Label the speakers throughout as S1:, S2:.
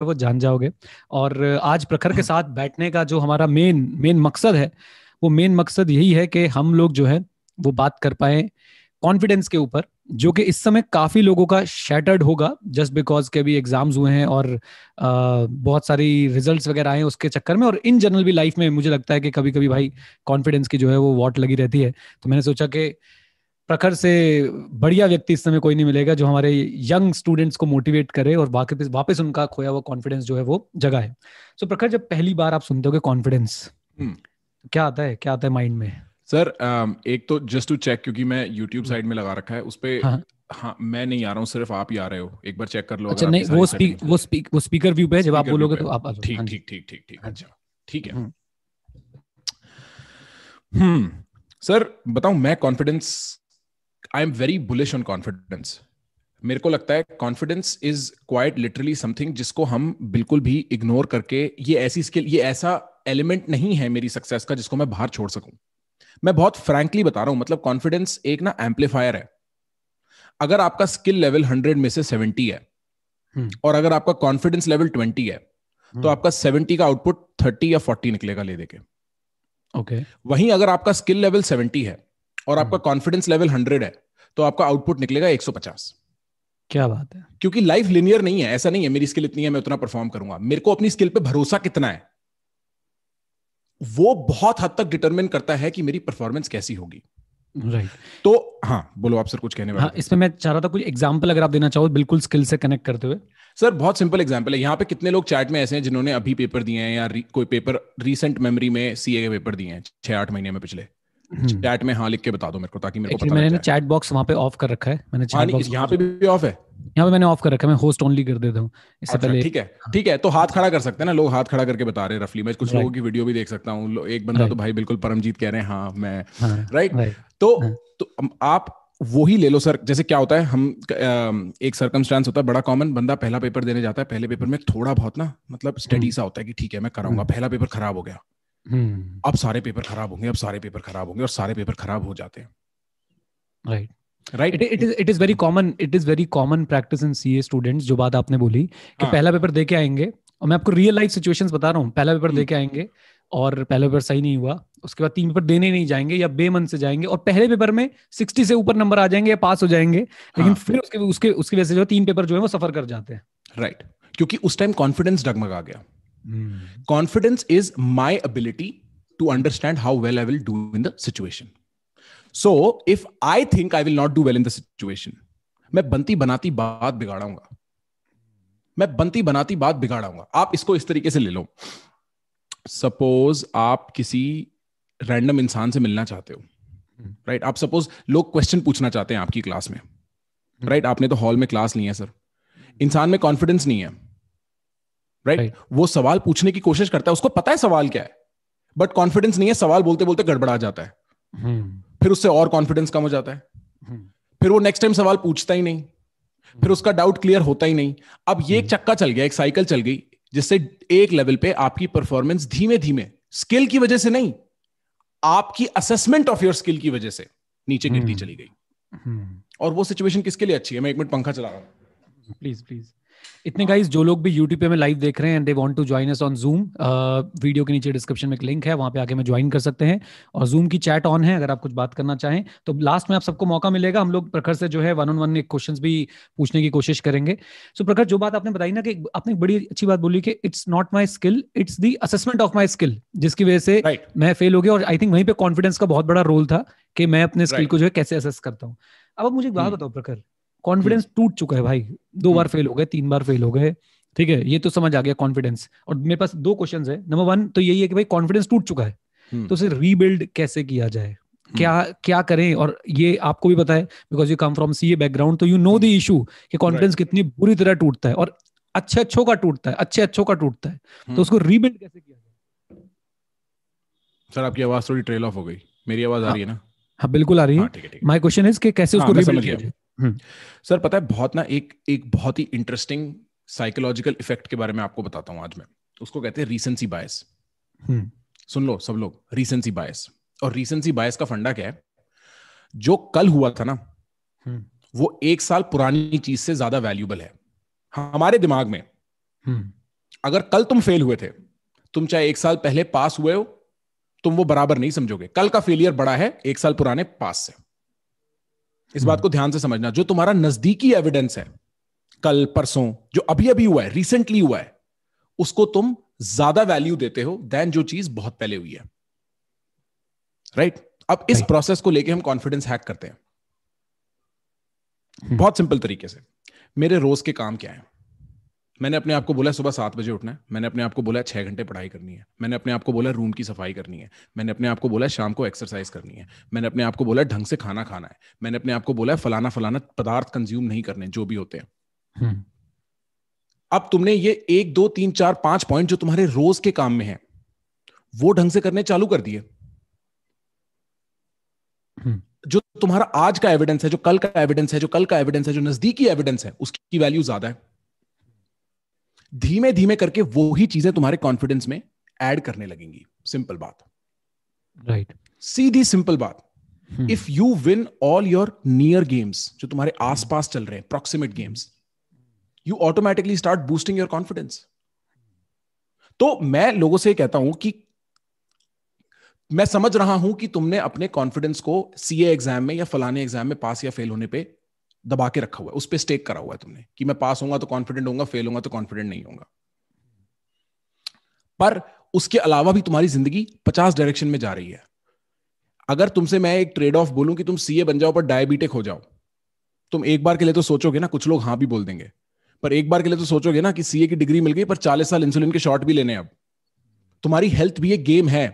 S1: वो जान जाओगे। और आज प्रखर के साथ बैठने का जो हमारा मेन मेन मकसद है वो मेन मकसद यही है कि हम लोग जो है वो बात कर पाए कॉन्फिडेंस के ऊपर जो कि इस समय काफ़ी लोगों का शैटर्ड होगा जस्ट बिकॉज़ के अभी एग्ज़ाम्स हुए हैं और आ, बहुत सारी रिजल्ट्स वगैरह आए उसके चक्कर में। और इन जनरल भी लाइफ में मुझे लगता है कि कभी कभी भाई कॉन्फिडेंस की जो है वो वॉट लगी रहती है। तो मैंने सोचा कि प्रखर से बढ़िया व्यक्ति इस समय कोई नहीं मिलेगा जो हमारे यंग स्टूडेंट्स को मोटिवेट करे और वापस वापस उनका खोया हुआ कॉन्फिडेंस जो है वो जगह है। सो so, प्रखर जब पहली बार आप सुनते हो कॉन्फिडेंस हम्म। क्या आता है? क्या आता है माइंड में?
S2: सर एक तो जस्ट टू चेक क्योंकि मैं यूट्यूब साइड में लगा रखा है उस पर हाँ।, हाँ मैं नहीं आ रहा हूँ सिर्फ़ आप ही आ रहे हो। एक बार चेक कर लो
S1: अच्छा नहीं वो स्पीक वो स्पीक वो स्पीकर व्यू पे जब आप बोलोगे तो आप
S2: ठीक हाँ ठीक ठीक ठीक ठीक अच्छा। ठीक है। हम्म, हम्म। सर बताऊँ मैं confidence I am very bullish on confidence मेरे को लगता है confidence is quite literally something जिसको हम बिल्कुल भी इग्नोर करके ये ऐसी स्किल ये ऐसा एलिमेंट नहीं है मेरी सक्सेस का जिसको मैं बाहर छोड़ सकूँ मैं बहुत फ्रैंकली बता रहा हूँ मतलब कॉन्फिडेंस एक ना एम्पलीफायर है अगर आपका स्किल लेवल हंड्रेड में से सेवेंटी है hmm. और अगर आपका कॉन्फिडेंस लेवल ट्वेंटी है hmm. तो हम्म। आपका सेवेंटी का आउटपुट थर्टी या फोर्टी निकलेगा ले देके
S1: ओके okay.
S2: वहीं अगर आपका स्किल लेवल सेवेंटी है और आपका कॉन्फिडेंस लेवल हंड्रेड है तो आपका आउटपुट निकलेगा एक सौ पचास।
S1: क्या बात है।
S2: क्योंकि लाइफ लिनियर नहीं है ऐसा नहीं है मेरी स्किल इतनी है मैं उतना परफॉर्म करूँगा। मेरे को अपनी स्किल पे भरोसा कितना है? वो बहुत हद तक डिटरमिन करता है कि मेरी परफॉर्मेंस कैसी होगी।
S1: Right right.
S2: तो हाँ बोलो आप सर कुछ कहने वाले हाँ,
S1: इसमें मैं चाह रहा था कुछ एग्जांपल अगर आप देना चाहो बिल्कुल स्किल से कनेक्ट करते हुए।
S2: सर बहुत सिंपल एग्जांपल है। यहाँ पे कितने लोग चैट में ऐसे हैं जिन्होंने अभी पेपर दिए हैं या कोई पेपर रिसेंट मेमोरी में सीए के पेपर दिए हैं छह आठ महीने में पिछले। चैट हम्म। में हाँ लिख के बता दो मेरे को ताकि मेरे को
S1: पता मैंने चैट बॉक्स वहाँ पे ऑफ़ कर रखा है। मैंने चैट बॉक्स
S2: यहाँ पे भी ऑफ़ है।
S1: यहाँ पे मैंने ऑफ़ कर रखा है। मैं होस्ट ओनली कर देता हूँ। इससे अच्छा, पहले
S2: ठीक है। ठीक है तो हाथ खड़ा कर सकते हैं ना लोग हाथ खड़ा करके बता रहे हैं रफली मैं कुछ लोगों की वीडियो भी देख सकता हूँ। एक बंदा तो भाई बिल्कुल परमजीत कह रहे हैं हाँ मैं राइट हाँ, तो हाँ। तो आप वो ही ले लो सर। जैसे क्या होता है हम एक सर्कमस्टांस होता है बड़ा कॉमन बंदा पहला पेपर देने जाता है पहले पेपर में थोड़ा बहुत ना मतलब स्टडी हम्म। सा होता है कि ठीक है मैं कराऊँगा। हम्म। पहला पेपर खराब हो गया। अब सारे पेपर खराब होंगे अब सारे पेपर खराब होंगे और सारे पेपर खराब हो जाते हैं।
S1: Right right it is it is very common it is very common practice in CA students जो बात आपने बोली कि हाँ. पहला पेपर दे के आएँगे और मैं आपको रियल लाइफ सिचुएशंस बता रहा हूँ। पहला पेपर दे के आएँगे और पहला पेपर सही नहीं हुआ उसके बाद तीन पेपर देने नहीं जाएँगे या बेमन से जाएँगे और पहले पेपर में सिक्सटी से ऊपर नंबर आ जाएँगे या पास हो जाएँगे लेकिन हाँ. फिर उसके उसके उसकी वजह से जो तीन पेपर जो है वो सफ़र कर जाते हैं।
S2: Right right. क्योंकि उस टाइम कॉन्फिडेंस डगमगा गया। Confidence is my to understand how well I will do in the situation. So if I think I will not do well in the situation, मैं बनती बनाती बात बिगाड़ाऊँगा। मैं बनती बनाती बात बिगाड़ाऊँगा। आप इसको इस तरीके से ले लो। सपोज़ आप किसी रैंडम इंसान से मिलना चाहते हो राइट right? आप सपोज़ लोग क्वेश्चन पूछना चाहते हैं आपकी क्लास में राइट right? आपने तो हॉल में क्लास ली है सर इंसान में कॉन्फिडेंस नहीं है। Right right? right. वो सवाल पूछने की कोशिश करता है उसको पता है सवाल क्या है बट कॉन्फिडेंस नहीं है सवाल बोलते बोलते गड़बड़ा जाता है हम्म। फिर उससे और कॉन्फिडेंस कम हो जाता है हम्म। फिर वो नेक्स्ट टाइम सवाल पूछता ही नहीं hmm. फिर उसका डाउट क्लियर होता ही नहीं अब ये एक हम्म। चक्का चल गया एक साइकिल चल गई जिससे एक लेवल पे आपकी परफॉर्मेंस धीमे धीमे स्किल की वजह से नहीं आपकी असेसमेंट ऑफ़ योर स्किल की वजह से नीचे गिरती चली गई और वो सिचुएशन किसके लिए अच्छी है मैं एक मिनट पंखा चला रहा हूँ
S1: प्लीज़ प्लीज़ इतने गाइस जो लोग भी यूट्यूब पे में लाइव देख रहे हैं and they want to join us on Zoom video के नीचे डिस्क्रिप्शन में एक लिंक है वहाँ पे आके में ज्वाइन कर सकते हैं और जूम की चैट ऑन है अगर आप कुछ बात करना चाहें तो लास्ट में आप सबको मौका मिलेगा हम लोग प्रखर से जो है वन ऑन वन एक क्वेश्चन भी पूछने की कोशिश करेंगे सो so, प्रखर जो बात आपने बताई ना कि आपने बड़ी अच्छी बात बोली कि it's not my skill it's the assessment of my skill जिसकी वजह से right. मैं फेल हो गया और आई थिंक वहीं पे कॉन्फिडेंस का बहुत बड़ा रोल था कि मैं अपने स्किल right. को जो है कैसे असेस करता हूँ अब आप मुझे एक बात hmm. बताओ प्रखर कॉन्फिडेंस hmm. टूट चुका है भाई। दो बार फेल hmm. हो गए तीन बार फेल हो गए ठीक है? ये तो समझ आ गया कॉन्फिडेंस और मेरे पास दो क्वेश्चन है। नंबर वन तो यही है कि भाई कॉन्फिडेंस टूट चुका है। हम्म। तो उसे रीबिल्ड कैसे किया जाए? हम्म। क्या क्या करें? और ये आपको भी पता है because you come from C A background तो यू नो द इशू कि कॉन्फिडेंस कितनी बुरी तरह टूटता है। और अच्छे अच्छों का टूटता है अच्छे अच्छों का टूटता है। तो हम्म। उसको रीबिल्ड कैसे किया जाए?
S2: सर आपकी आवाज़ थोड़ी ट्रेल ऑफ़ हो गई। मेरी आवाज़ आ रही है ना?
S1: हाँ बिल्कुल आ रही है। माय क्वेश्चन इज़ कि कैसे हाँ, उसको रीबिल्ड किया जाए?
S2: सर पता है बहुत ना एक एक बहुत ही इंटरेस्टिंग साइकोलॉजिकल इफ़ेक्ट के बारे में आपको बताता हूँ आज मैं। उसको कहते हैं रीसेंसी बायस हम्म। सुन लो सब लोग रीसेंसी बायस और रीसेंसी बायस का फंडा क्या है? जो कल हुआ था ना हम्म। वो एक साल पुरानी चीज़ से ज़्यादा वैल्यूबल है। हमारे दिमाग में हम्म। अगर कल तुम फेल हुए थे तुम चाहे एक साल पहले पास हुए हो तुम वो बराबर नहीं समझोगे। कल का फेलियर बड़ा है एक साल पुराने पास से। इस बात को ध्यान से समझना। जो तुम्हारा नजदीकी एविडेंस है कल परसों जो अभी अभी हुआ है रिसेंटली हुआ है उसको तुम ज़्यादा वैल्यू देते हो देन जो चीज़ बहुत पहले हुई है। Right right? अब इस प्रोसेस को लेके हम कॉन्फिडेंस हैक करते हैं। हम्म। बहुत सिंपल तरीके से। मेरे रोज के काम क्या है? मैंने अपने आप को बोला सुबह सात बजे उठना है। मैंने अपने आप को बोला छह घंटे पढ़ाई करनी है। मैंने अपने आप को बोला रूम की सफ़ाई करनी है। मैंने अपने आप को बोला शाम को एक्सरसाइज करनी है। मैंने अपने आप को बोला ढंग से खाना खाना है। मैंने अपने आप को बोला फलाना फलाना पदार्थ कंज्यूम नहीं करने जो भी होते हैं। हम्म। अब तुमने ये एक दो तीन चार पाँच पॉइंट जो तुम्हारे रोज के काम में है वो ढंग से करने चालू कर दिए। हम्म। जो तुम्हारा आज का एविडेंस है जो कल का एविडेंस है जो कल का एविडेंस है जो नजदीकी एविडेंस है उसकी वैल्यू ज़्यादा है। धीमे धीमे करके वो ही चीज़ें तुम्हारे कॉन्फिडेंस में ऐड करने लगेंगी। सिंपल बात।
S1: राइट
S2: सीधी सिंपल बात। If you win all your near games जो तुम्हारे आसपास चल रहे हैं proximate games you automatically start boosting your confidence तो मैं लोगों से कहता हूँ कि मैं समझ रहा हूँ कि तुमने अपने कॉन्फिडेंस को सीए एग्ज़ाम में या फलाने एग्ज़ाम में पास या फेल होने पे दबा के रखा हुआ है, उस पर स्टेक करा हुआ है तुमने कि मैं पास होऊँगा तो कॉन्फिडेंट होऊँगा फेल होऊँगा तो कॉन्फिडेंट नहीं होऊँगा। पर उसके अलावा भी तुम्हारी ज़िंदगी पचास डायरेक्शन में जा रही है। अगर तुमसे मैं एक ट्रेड ऑफ़ बोलूँ कि तुम सीए बन जाओ पर डायबिटिक हो जाओ, तुम एक बार के लिए तो सोचोगे ना, कुछ लोग हाँ भी बोल देंगे, पर एक बार के लिए तो सोचोगे ना कि सीए की डिग्री मिल गई पर चालीस साल इंसुलिन के शॉट भी लेने अब। तुम्हारी हेल्थ भी एक गेम है,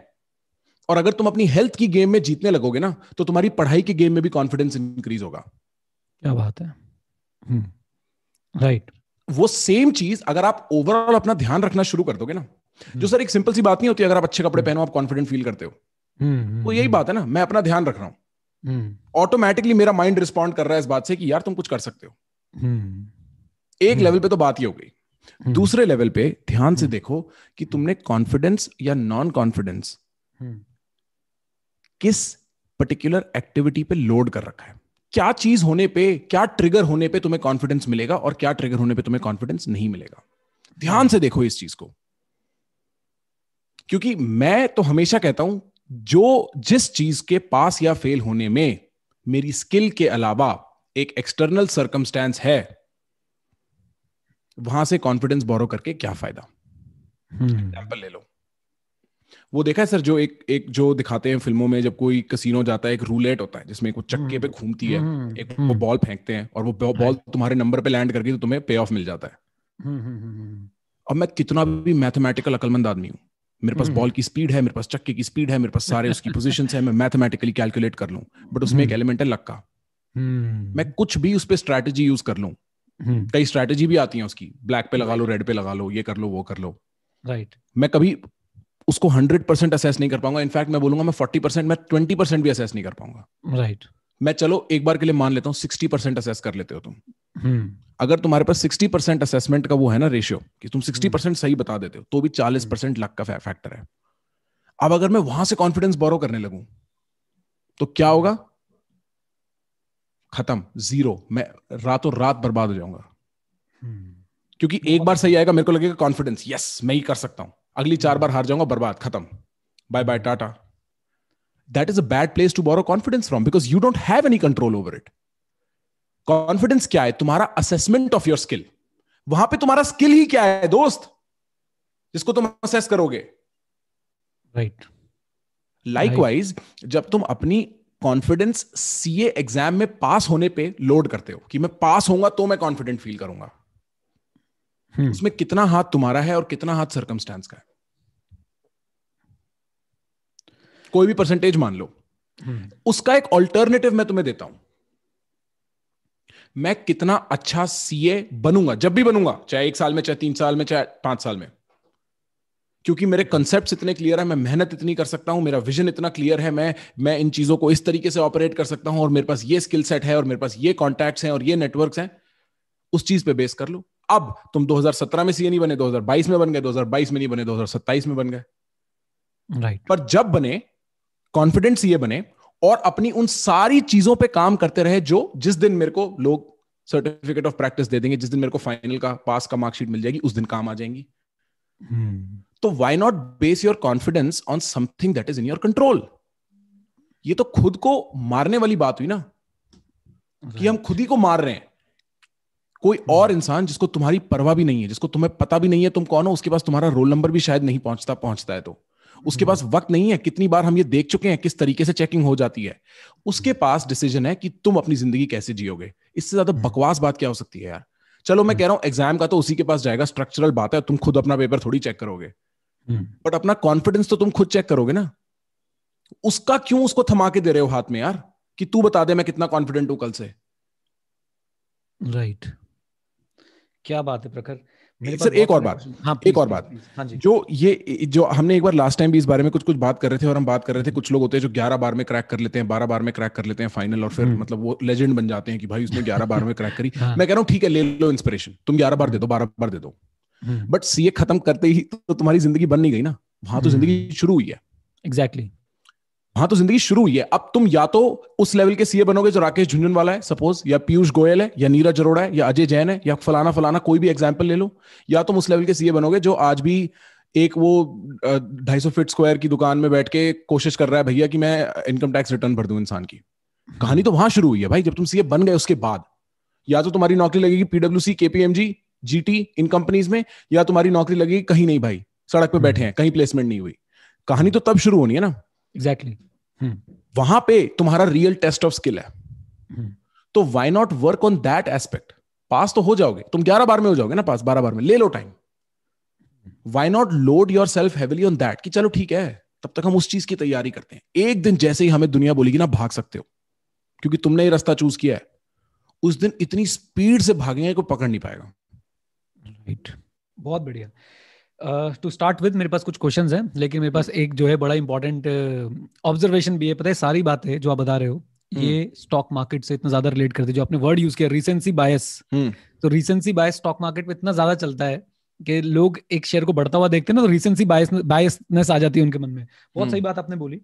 S2: और अगर तुम अपनी हेल्थ की गेम में जीतने लगोगे ना तो तुम्हारी पढ़ाई के गेम में भी कॉन्फिडेंस इंक्रीज होगा।
S1: क्या बात है? राइट हम्म।
S2: वो सेम चीज़ अगर आप ओवरऑल अपना ध्यान रखना शुरू कर दोगे ना जो सर एक सिंपल सी बात नहीं होती अगर आप अच्छे कपड़े पहनो आप कॉन्फिडेंट फील करते हो तो यही बात है ना मैं अपना ध्यान रख रहा हूँ। ऑटोमेटिकली मेरा माइंड रिस्पॉन्ड कर रहा है इस बात से कि यार तुम कुछ कर सकते हो। एक लेवल पे तो बात ही हो गई। दूसरे लेवल पे ध्यान से देखो कि तुमने कॉन्फिडेंस या नॉन कॉन्फिडेंस किस पर्टिकुलर एक्टिविटी पे लोड कर रखा है। क्या चीज़ होने पे क्या ट्रिगर होने पे तुम्हें कॉन्फिडेंस मिलेगा और क्या ट्रिगर होने पे तुम्हें कॉन्फिडेंस नहीं मिलेगा? ध्यान से देखो इस चीज़ को। क्योंकि मैं तो हमेशा कहता हूँ जो जिस चीज़ के पास या फेल होने में मेरी स्किल के अलावा एक एक्सटर्नल सर्कमस्टेंस है वहाँ से कॉन्फिडेंस बोरो करके क्या फ़ायदा? एग्ज़ाम्पल ले लो। वो देखा है सर जो एक एक जो दिखाते हैं फ़िल्मों में जब कोई कसिनो जाता है एक रूलेट होता है जिसमें एक चक्के पे घूमती है हम्म, एक वो बॉल हम्म। फेंकते हैं और वो बॉल तुम्हारे नंबर पे लैंड करके तो तुम्हें पे ऑफ़ मिल जाता है। हम्म, अब मैं कितना भी मैथमेटिकल अकलमंद आदमी हूँ मेरे पास बॉल की स्पीड है मेरे पास चक्के की स्पीड है मेरे पास सारे उसकी पोजिशन है मैं मैथमेटिकली कैलकुलेट कर लूँ बट उसमें एक एलिमेंट है लक का मैं कुछ भी उस पर स्ट्रैटेजी यूज़ कर लूँ कई स्ट्रैटेजी भी आती है उसकी ब्लैक पे लगा लो रेड पे लगा लो ये कर लो वो कर लो।
S1: राइट
S2: मैं कभी उसको हंड्रेड परसेंट असेस नहीं कर पाऊँगा। इनफैक्ट मैं बोलूँगा मैं फोर्टी परसेंट मैं ट्वेंटी परसेंट भी असेस नहीं कर पाऊँगा।
S1: Right right.
S2: मैं चलो एक बार के लिए मान लेता हूँ सिक्सटी परसेंट असेस कर लेते हो तुम। hmm. अगर तुम्हारे पास सिक्सटी परसेंट असेसमेंट का वो है ना रेशियो कि तुम सिक्सटी परसेंट सही बता देते हो तो भी चालीस परसेंट लक का फैक्टर है। अब अगर मैं वहाँ से कॉन्फिडेंस बोरो करने लगू तो क्या होगा? खत्म ज़ीरो मैं रातों रात बर्बाद हो जाऊँगा। hmm. क्योंकि एक बार सही आएगा मेरे को लगेगा कॉन्फिडेंस यस मैं ही कर सकता हूँ। अगली चार बार हार जाऊँगा बर्बाद खत्म। Bye bye tata that is a bad place to borrow confidence from because you don't have any control over it confidence क्या है? तुम्हारा असेसमेंट ऑफ़ योर स्किल वहाँ पे तुम्हारा स्किल ही क्या है दोस्त? जिसको तुम असेस करोगे।
S1: राइट
S2: लाइकवाइज जब तुम अपनी कॉन्फिडेंस सीए एग्ज़ाम में पास होने पे लोड करते हो कि मैं पास होऊँगा तो मैं कॉन्फिडेंट फील करूँगा। हम्म। उसमें कितना हाथ तुम्हारा है और कितना हाथ सरकमस्टांस का है? कोई भी परसेंटेज मान लो। हम्म। उसका एक ऑल्टरनेटिव मैं तुम्हें देता हूँ। मैं कितना अच्छा सीए बनूँगा जब भी बनूँगा चाहे एक साल में चाहे तीन साल में चाहे पाँच साल में। क्योंकि मेरे कंसेप्ट इतने क्लियर है मैं मेहनत इतनी कर सकता हूँ मेरा विजन इतना क्लियर है मैं मैं इन चीज़ों को इस तरीके से ऑपरेट कर सकता हूँ और मेरे पास ये स्किल सेट है और मेरे पास ये कॉन्टैक्ट्स हैं और ये नेटवर्क हैं। उस चीज़ पे बेस कर लो। अब तुम 2017 में सीए नहीं बने 2022 में बन गए 2022 में नहीं बने 2027 में बन गए
S1: राइट right.
S2: पर जब बने कॉन्फिडेंट सीए बने और अपनी उन सारी चीज़ों पे काम करते रहे जो जिस दिन मेरे को लोग सर्टिफिकेट ऑफ़ प्रैक्टिस दे देंगे जिस दिन मेरे को फाइनल का पास का मार्कशीट मिल जाएगी उस दिन काम आ जाएँगी hmm. तो why not base your confidence on something that is in your control ये तो खुद को मारने वाली बात हुई ना right. कि हम खुद ही को मार रहे हैं कोई hmm. और इंसान जिसको तुम्हारी परवाह भी नहीं है जिसको तुम्हें पता भी नहीं है तुम कौन हो उसके पास तुम्हारा रोल नंबर भी शायद नहीं पहुँचता पहुँचता है तो। उसके पास वक्त नहीं है कितनी बार हम ये देख चुके हैं किस तरीके से चेकिंग हो जाती है। उसके पास डिसीज़न है कि तुम अपनी ज़िंदगी कैसे जियोगे। इससे ज़्यादा बकवास बात क्या हो सकती है यार? चलो मैं कह रहा हूँ एग्ज़ाम का तो उसी के पास जाएगा स्ट्रक्चरल बात है तुम खुद अपना पेपर थोड़ी चेक करोगे। बट अपना कॉन्फिडेंस तो तुम खुद चेक करोगे ना। उसका क्यों उसको थमा के दे रहे हो हाथ में यार? कि तू बता दे मैं कितना कॉन्फिडेंट हूँ कल से।
S1: Right right. क्या बात है प्रखर?
S2: सर एक और बात। हाँ। एक और बात। हाँ जी। जो ये जो हमने एक बार लास्ट टाइम भी इस बारे में कुछ कुछ बात कर रहे थे और हम बात कर रहे थे कुछ लोग होते हैं जो ग्यारह बार में क्रैक कर लेते हैं बारह बार में क्रैक कर लेते हैं फाइनल और फिर हम्म। मतलब वो लेजेंड बन जाते हैं कि भाई उसने ग्यारह बार में क्रैक करी। हाँ। मैं कह रहा हूँ ठीक है ले लो इंस्पिरेशन तुम ग्यारह बार दे दो बारह बार दे दो। But hmm. सीए खत्म करते ही तो तुम्हारी ज़िंदगी बन नहीं गई ना। वहाँ तो ज़िंदगी हम्म। शुरू हुई है।
S1: एग्जैक्टली
S2: वहाँ तो ज़िंदगी शुरू हुई है। अब तुम या तो उस लेवल के सीए बनोगे जो राकेश झुंझुनवाला है सपोज़ या पीयूष गोयल है या नीरज अरोड़ा है या अजय जैन है या फलाना फलाना कोई भी एग्ज़ाम्पल ले लो। या तुम उस लेवल के सीए बनोगे जो आज भी एक वो ढाई सौ फीट स्क्वायर की दुकान में बैठ के कोशिश कर रहा है भैया कि मैं इनकम टैक्स रिटर्न भर दूँ इंसान की। कहानी तो वहाँ शुरू हुई है भाई। जब तुम सीए बन गए उसके बाद या तो तुम्हारी नौकरी लगेगी पीडब्ल्यू केपीएमजी जीटी इन कंपनीज़ में या तुम्हारी नौकरी लगेगी कहीं नहीं भाई सड़क पे बैठे हैं कहीं प्लेसमेंट नहीं हुई। कहानी तो तब शुरू होनी है ना।
S1: Exactly exactly.
S2: वहाँ पे तुम्हारा रियल टेस्ट ऑफ़ स्किल है। Hmm. तो why not work on that aspect pass तो हो जाओगे। तुम ग्यारह बार में हो जाओगे ना पास बारह बार में। ले लो time why not load your self heavily on that कि चलो ठीक है तब तक हम उस चीज़ की तैयारी करते हैं। एक दिन जैसे ही हमें दुनिया बोलेगी ना भाग सकते हो। क्योंकि तुमने ये रास्ता चूज़ किया है। उस दिन इतनी स्पीड से भागेंगे कोई पकड़ नहीं पाएगा।
S1: Right right. बहुत बढ़िया। टू स्टार्ट विद मेरे पास कुछ क्वेश्चंस हैं लेकिन मेरे पास एक जो है बड़ा इंपॉर्टेंट ऑब्जर्वेशन भी है पता है सारी बातें जो आप बता रहे हो हम्म। ये स्टॉक मार्केट से इतना ज़्यादा रिलेट करते जो आपने वर्ड यूज़ किया रिसेंसी बायस तो रिसेंसी बायस स्टॉक मार्केट में इतना ज़्यादा चलता है कि लोग एक शेयर को बढ़ता हुआ देखते हैं ना तो रिसेंसी बायस बायसनेस आ जाती है उनके मन में बहुत हम्म। सही बात आपने बोली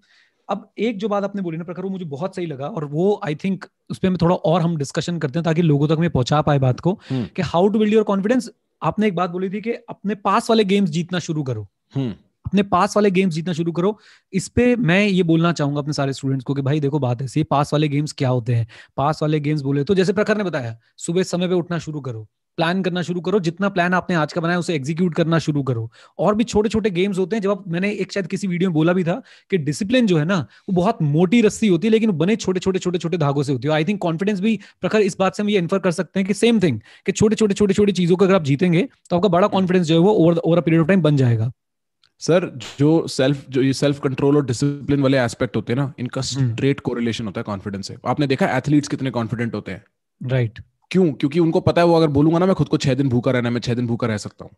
S1: अब एक जो बात आपने बोली ना प्रखर वो मुझे बहुत सही लगा और वो आई थिंक उस पर थोड़ा और हम डिस्कशन करते हैं ताकि लोगों तक में पहुँचा पाए बात को हम्म। कि how to build your confidence आपने एक बात बोली थी कि अपने पास वाले गेम्स जीतना शुरू करो। हम्म। अपने पास वाले गेम्स जीतना शुरू करो। इस पे मैं ये बोलना चाहूँगा अपने सारे स्टूडेंट्स को कि भाई देखो बात ऐसी पास वाले गेम्स क्या होते हैं? पास वाले गेम्स बोले तो जैसे प्रखर ने बताया सुबह समय पे उठना शुरू करो। प्लान करना शुरू करो जितना प्लान आपने आज का बनाया उसे एग्जीक्यूट करना शुरू करो। और भी छोटे छोटे गेम्स होते हैं जब आप मैंने एक शायद किसी वीडियो में बोला भी था कि डिसिप्लिन जो है ना वो बहुत मोटी रस्सी होती है लेकिन बने छोटे छोटे छोटे छोटे धागों से होती है। आई थिंक कॉन्फिडेंस भी प्रखर इस बात से हम ये इन्फर कर सकते हैं कि सेम थिंग कि छोटे छोटे छोटे छोटी चीज़ों को अगर आप जीतेंगे तो आपका बड़ा कॉन्फिडेंस जो है वो over over period of time बन जाएगा।
S2: सर जो सेल्फ जो ये सेल्फ कंट्रोल और डिसिप्लिन वाले एस्पेक्ट होते हैं ना इनका स्ट्रेट हम्म। कोरिलेशन होता है कॉन्फिडेंस से। आपने देखा एथलीट्स कितने कॉन्फिडेंट होते हैं?
S1: Right right.
S2: क्यों क्योंकि उनको पता है वो अगर बोलूँगा ना मैं खुद को छह दिन भूखा रहना मैं छह दिन भूखा रह सकता हूँ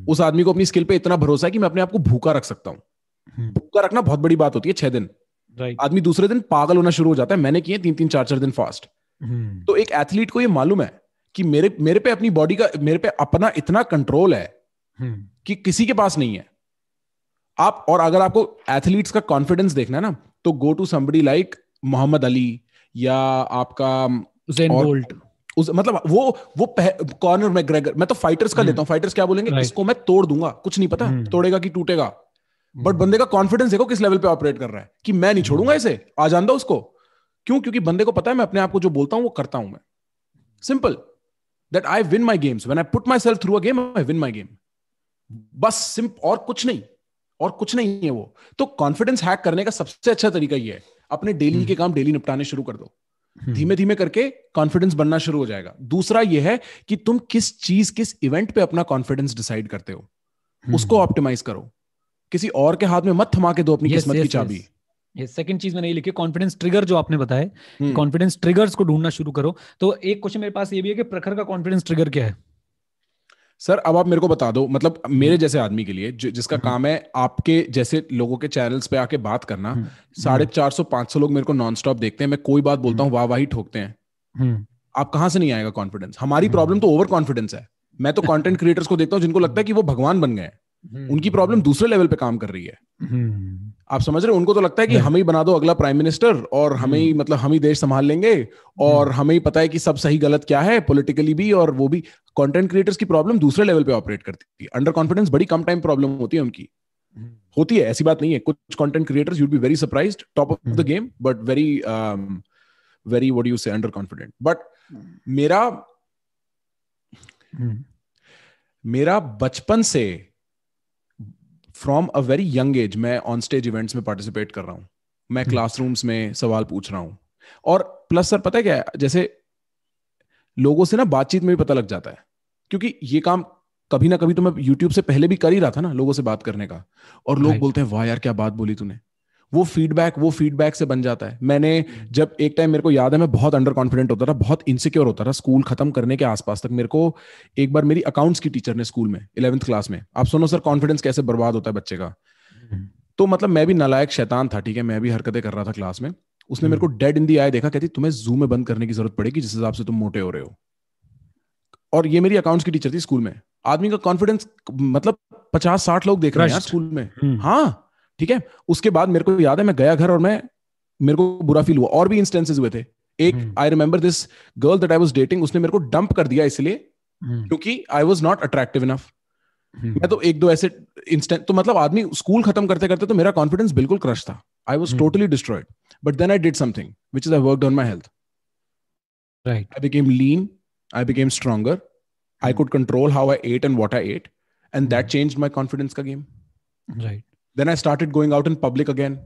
S2: hmm. उस आदमी को अपनी स्किल पे इतना भरोसा है कि मैं अपने आप को भूखा रख सकता हूँ hmm. भूखा रखना बहुत बड़ी बात होती है छह दिन right. आदमी दूसरे दिन पागल होना शुरू हो जाता है मैंने किए तीन तीन चार चार दिन फास्ट hmm. तो एक एथलीट को ये मालूम है कि मेरे मेरे पे अपनी बॉडी का मेरे पे अपना इतना कंट्रोल है. कि किसी के पास नहीं है आप और अगर आपको एथलीट्स का कॉन्फिडेंस देखना है ना तो go to somebody like Muhammad Ali या आपका जेन
S1: बोल्ट
S2: उस मतलब वो वो कॉर्नर में ग्रेगर मैं तो फाइटर्स का हम्म। लेता हूँ। फाइटर्स क्या बोलेंगे? इसको मैं तोड़ दूँगा? कुछ नहीं पता। हम्म। तोड़ेगा कि टूटेगा? बट हम्म। बंदे का कॉन्फिडेंस देखो किस लेवल पे ऑपरेट कर रहा है कि मैं नहीं छोड़ूँगा इसे। आ जान दो उसको। क्यों? क्योंकि बंदे को पता है मैं अपने आप को जो बोलता हूँ वो करता हूँ मैं। Simple that I win my games when I put my self through a game I win my game बस सिंप और कुछ नहीं। और कुछ नहीं है वो। तो कॉन्फिडेंस हैक करने का सबसे अच्छा तरीका ये है। अपने डेली के काम डेली निपटाने शुरू कर दो। धीमे धीमे करके कॉन्फिडेंस बनना शुरू हो जाएगा। दूसरा यह है कि तुम किस चीज़ किस इवेंट पे अपना कॉन्फिडेंस डिसाइड करते हो हम्म। उसको ऑप्टिमाइज करो। किसी और के हाथ में मत थमा के दो अपनी किस्मत की चाबी।
S1: ये सेकंड चीज़ मैंने ये लिखी कॉन्फिडेंस ट्रिगर जो आपने बताया कॉन्फिडेंस हम्म। ट्रिगर्स को ढूंढना शुरू करो। तो एक क्वेश्चन मेरे पास ये भी है कि प्रखर का कॉन्फिडेंस ट्रिगर क्या है?
S2: सर अब आप मेरे को बता दो मतलब मेरे हम्म। जैसे आदमी के लिए ज, जिसका हम्म। काम है आपके जैसे लोगों के चैनल्स पे आके बात करना हम्म। साढ़े चार सौ पाँच सौ लोग मेरे को नॉन स्टॉप देखते हैं मैं कोई बात बोलता हूँ वाह वाह ही ठोकते हैं। आप कहाँ से नहीं आएगा कॉन्फिडेंस हमारी प्रॉब्लम तो ओवर कॉन्फिडेंस है। मैं तो कंटेंट क्रिएटर्स को देखता हूँ जिनको लगता है कि वो भगवान बन गए उनकी प्रॉब्लम दूसरे लेवल पे काम कर रही है। आप समझ रहे हैं? उनको तो लगता है कि हमें ही बना दो अगला प्राइम मिनिस्टर और हमें ही मतलब हम ही देश संभाल लेंगे और हमें ही पता है कि सब सही गलत क्या है पॉलिटिकली भी और वो भी। कंटेंट क्रिएटर्स की प्रॉब्लम दूसरे लेवल पे ऑपरेट करती है। अंडर कॉन्फिडेंस बड़ी कम टाइम प्रॉब्लम होती है उनकी। होती है ऐसी बात नहीं है। कुछ content creators you'd be very surprise top of the game but very very what you say under confident but मेरा. मेरा बचपन से from a very young age मैं ऑन स्टेज इवेंट्स में पार्टिसिपेट कर रहा हूँ। मैं क्लासरूम्स hmm. में सवाल पूछ रहा हूँ। और प्लस सर पता है क्या है? जैसे लोगों से ना बातचीत में भी पता लग जाता है। क्योंकि ये काम कभी ना कभी तो मैं यूट्यूब से पहले भी कर ही रहा था ना लोगों से बात करने का। और लोग बोलते हैं वाह यार क्या बात बोली तूने। वो फीडबैक वो फीडबैक से बन जाता है। मैंने जब एक टाइम मेरे को याद है मैं बहुत अंडर कॉन्फिडेंट होता था बहुत इनसिक्योर होता था स्कूल खत्म करने के आसपास तक। मेरे को एक बार मेरी अकाउंट्स की टीचर ने स्कूल में इलेवेंथ क्लास में आप सुनो सर कॉन्फिडेंस कैसे बर्बाद होता है बच्चे का? तो मतलब मैं भी नलायक शैतान था ठीक है मैं भी हरकतें कर रहा था क्लास में। उसने मेरे को डेड इन दी आए देखा कहती तुम्हें जू में बंद करने की ज़रूरत पड़ेगी जिस हिसाब से तुम मोटे हो रहे हो। और ये मेरी अकाउंट्स की टीचर थी स्कूल में। आदमी का कॉन्फिडेंस मतलब पचास साठ लोग देख रहे हैं स्कूल में। हम्म। हाँ। ठीक है? उसके बाद मेरे को याद है मैं गया घर और मैं मेरे को बुरा फील हुआ। और भी इंस्टेंसेस हुए थे। एक I remember this girl that I was dating उसने मेरे को डंप कर दिया इसलिए हम्म। क्योंकि I was not attractive enough मैं तो एक दो ऐसे इंस्टेंट तो मतलब आदमी स्कूल खत्म करते करते तो मेरा कॉन्फिडेंस बिल्कुल क्रश था। I was totally destroyed but then I did something which is I worked on my health
S1: right
S2: I became lean I became stronger I could control how I ate and what I ate and that changed my confidence का game
S1: right
S2: then I started going out in public again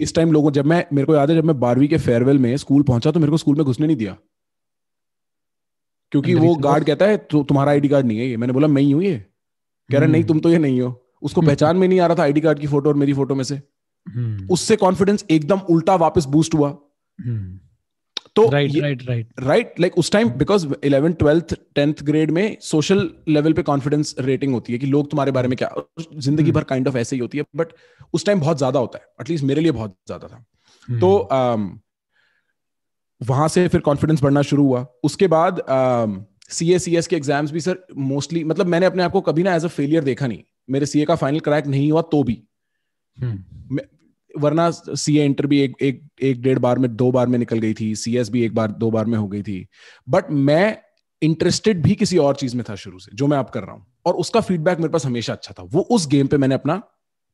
S2: इस time लोगों जब मैं मेरे को याद है जब मैं बारहवीं के फेयरवेल में स्कूल पहुँचा तो मेरे को स्कूल में घुसने नहीं दिया। क्योंकि वो गार्ड कहता है तो तुम्हारा आईडी कार्ड नहीं है ये। मैंने बोला मैं ही हूँ ये। कह रहा नहीं hmm. तुम तो ये नहीं हो। उसको hmm. पहचान में नहीं आ रहा था आईडी कार्ड की फ़ोटो और मेरी फ़ोटो में से। Hmm. उससे कॉन्फिडेंस एकदम उल्टा वापस बूस्ट हुआ। तो
S1: right right right
S2: right like उस time because eleven twelfth tenth grade में सोशल लेवल पे कॉन्फिडेंस रेटिंग होती है कि लोग तुम्हारे बारे में क्या ज़िंदगी hmm. भर काइंड ऑफ़ ऐसे ही होती है बट उस टाइम बहुत ज़्यादा होता है एटलीस्ट मेरे लिए बहुत ज़्यादा था hmm. तो um, वहाँ से फिर कॉन्फिडेंस बढ़ना शुरू हुआ उसके बाद सी ए सी एस के एग्ज़ाम्स भी सर मोस्टली मतलब मैंने अपने आप को कभी ना एज अ फेलियर देखा नहीं मेरे सीए का फाइनल क्रैक नहीं हुआ तो भी hmm. वरना सी इंटर भी एक एक एक डेढ़ बार में दो बार में निकल गई थी। सी भी एक बार दो बार में हो गई थी। बट मैं इंटरेस्टेड भी किसी और चीज़ में था शुरू से जो मैं अब कर रहा हूँ। और उसका फीडबैक मेरे पास हमेशा अच्छा था। वो उस गेम पे मैंने अपना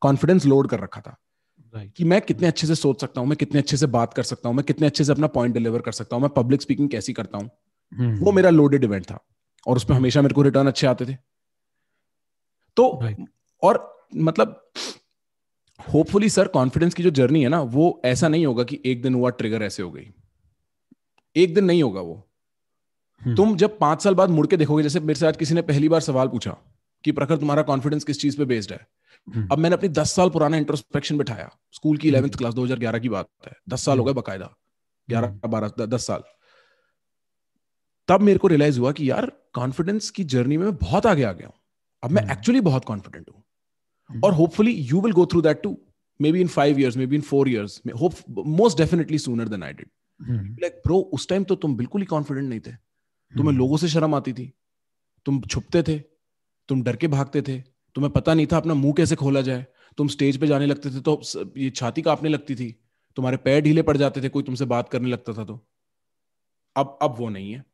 S2: कॉन्फिडेंस लोड कर रखा था। Right. कि मैं कितने अच्छे से सोच सकता हूँ मैं कितने अच्छे से बात कर सकता हूँ मैं कितने अच्छे से अपना पॉइंट डिलीवर कर सकता हूँ मैं पब्लिक स्पीकिंग कैसी करता हूँ। hmm. वो मेरा लोडेड इवेंट था। और उसमें हमेशा मेरे को रिटर्न अच्छे आते थे। तो right. और मतलब होपफुली सर कॉन्फिडेंस की जो जर्नी है ना वो ऐसा नहीं होगा कि एक दिन हुआ ट्रिगर ऐसे हो गई। एक दिन नहीं होगा वो। हम्म। तुम जब पाँच साल बाद मुड़ के देखोगे जैसे मेरे से आज किसी ने पहली बार सवाल पूछा कि प्रखर तुम्हारा कॉन्फिडेंस किस चीज़ पे बेस्ड है? हम्म। अब मैंने अपनी दस साल पुराना इंट्रोस्पेक्शन बिठाया। स्कूल की इलेवेंथ क्लास 2011 की बात है। दस साल हो गए बकायदा। ग्यारह बारह दस साल। तब मेरे को रियलाइज़ हुआ कि यार कॉन्फिडेंस की जर्नी में मैं बहुत आगे आ गया हूँ। अब मैं एक्चुअली हम्म। बहुत कॉन्फिडेंट हूँ. Or hopefully you will go through that too. Maybe in five years, maybe in four years. Hope most definitely sooner than I did. Mm-hmm. Like bro, उस टाइम तो तुम बिल्कुल ही कॉन्फिडेंट नहीं थे तुम्हें mm-hmm. लोगों से शर्म आती थी तुम छुपते थे तुम डर के भागते थे तुम्हें पता नहीं था अपना मुँह कैसे खोला जाए तुम स्टेज पे जाने लगते थे तो ये छाती कांपने लगती थी तुम्हारे पैर ढीले पड़ जाते थे कोई तुमसे बात करने लगता था तो अब अब वो नहीं है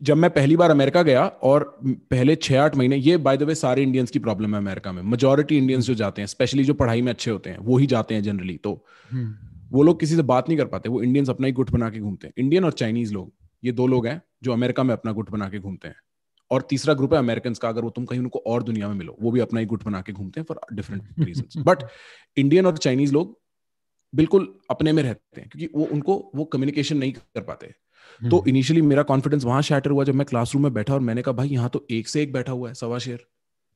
S2: जब मैं पहली बार अमेरिका गया और पहले छह आठ महीने ये बाय द वे सारे इंडियंस की प्रॉब्लम है अमेरिका में। मेजोरिटी इंडियंस जो जाते हैं स्पेशली जो पढ़ाई में अच्छे होते हैं वो ही जाते हैं जनरली तो हम्म। वो लोग किसी से बात नहीं कर पाते वो इंडियंस अपना ही गुट बना के घूमते हैं। इंडियन और चाइनीज़ लोग ये दो लोग हैं जो अमेरिका में अपना गुट बना के घूमते हैं। और तीसरा ग्रुप है अमेरिकन का अगर वो तुम कहीं उनको और दुनिया में मिलो वो भी अपना ही गुट बना के घूमते हैं for different reason but Indian और चाइनीज़ लोग बिल्कुल अपने में रहते हैं क्योंकि वो उनको वो कम्युनिकेशन नहीं कर पाते। तो इनिशियली हम्म। मेरा कॉन्फिडेंस वहाँ शैटर हुआ जब मैं क्लासरूम में बैठा और मैंने कहा भाई यहाँ तो एक से एक बैठा हुआ है सवा शेर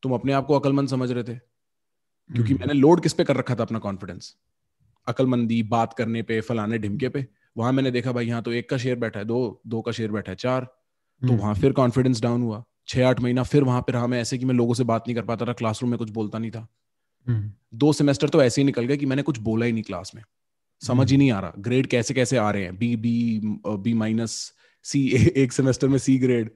S2: तुम अपने आप को अकलमंद समझ रहे थे। क्योंकि हम्म। मैंने लोड किस पे कर रखा था अपना कॉन्फिडेंस अकलमंदी बात करने पे फलाने ढिमके पे। वहाँ मैंने देखा भाई यहाँ तो एक का शेयर बैठा है दो दो का शेयर बैठा है चार। तो हम्म। वहाँ फिर कॉन्फिडेंस डाउन हुआ। छह आठ महीना फिर वहाँ पर रहा मैं ऐसे कि मैं लोगों से बात नहीं कर पाता था क्लासरूम में कुछ बोलता नहीं था। दो सेमेस्टर तो ऐसे ही निकल गए कि मैंने कुछ बोला ही नहीं क्लास में। समझ ही नहीं आ रहा। ग्रेड कैसे कैसे आ रहे हैं? B B B minus C एक सेमेस्टर में सी ग्रेड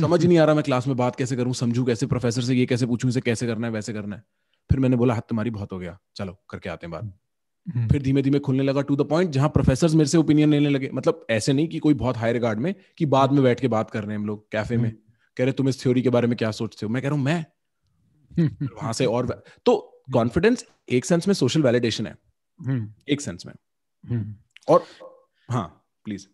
S2: समझ ही नहीं आ रहा मैं क्लास में बात कैसे करूँ समझू कैसे प्रोफेसर से ये कैसे पूछूँ इसे कैसे करना है वैसे करना है। फिर मैंने बोला हाथ तुम्हारी बहुत हो गया। चलो करके आते हैं बात। हम्म। फिर धीमे धीमे खुलने लगा टू द पॉइंट जहाँ प्रोफेसर मेरे से ओपिनियन लेने लगे। मतलब ऐसे नहीं कि कोई बहुत हाई रिगार्ड में कि बाद में बैठ के बात कर रहे हैं हम लोग कैफ़े में। कह रहे तुम इस थ्योरी के बारे में क्या सोचते हो? मैं कह रहा हूँ मैं? वहाँ से और तो कॉन्फिडेंस एक सेंस में सोशल वैलिडेशन है। एक सेंस में। और हाँ please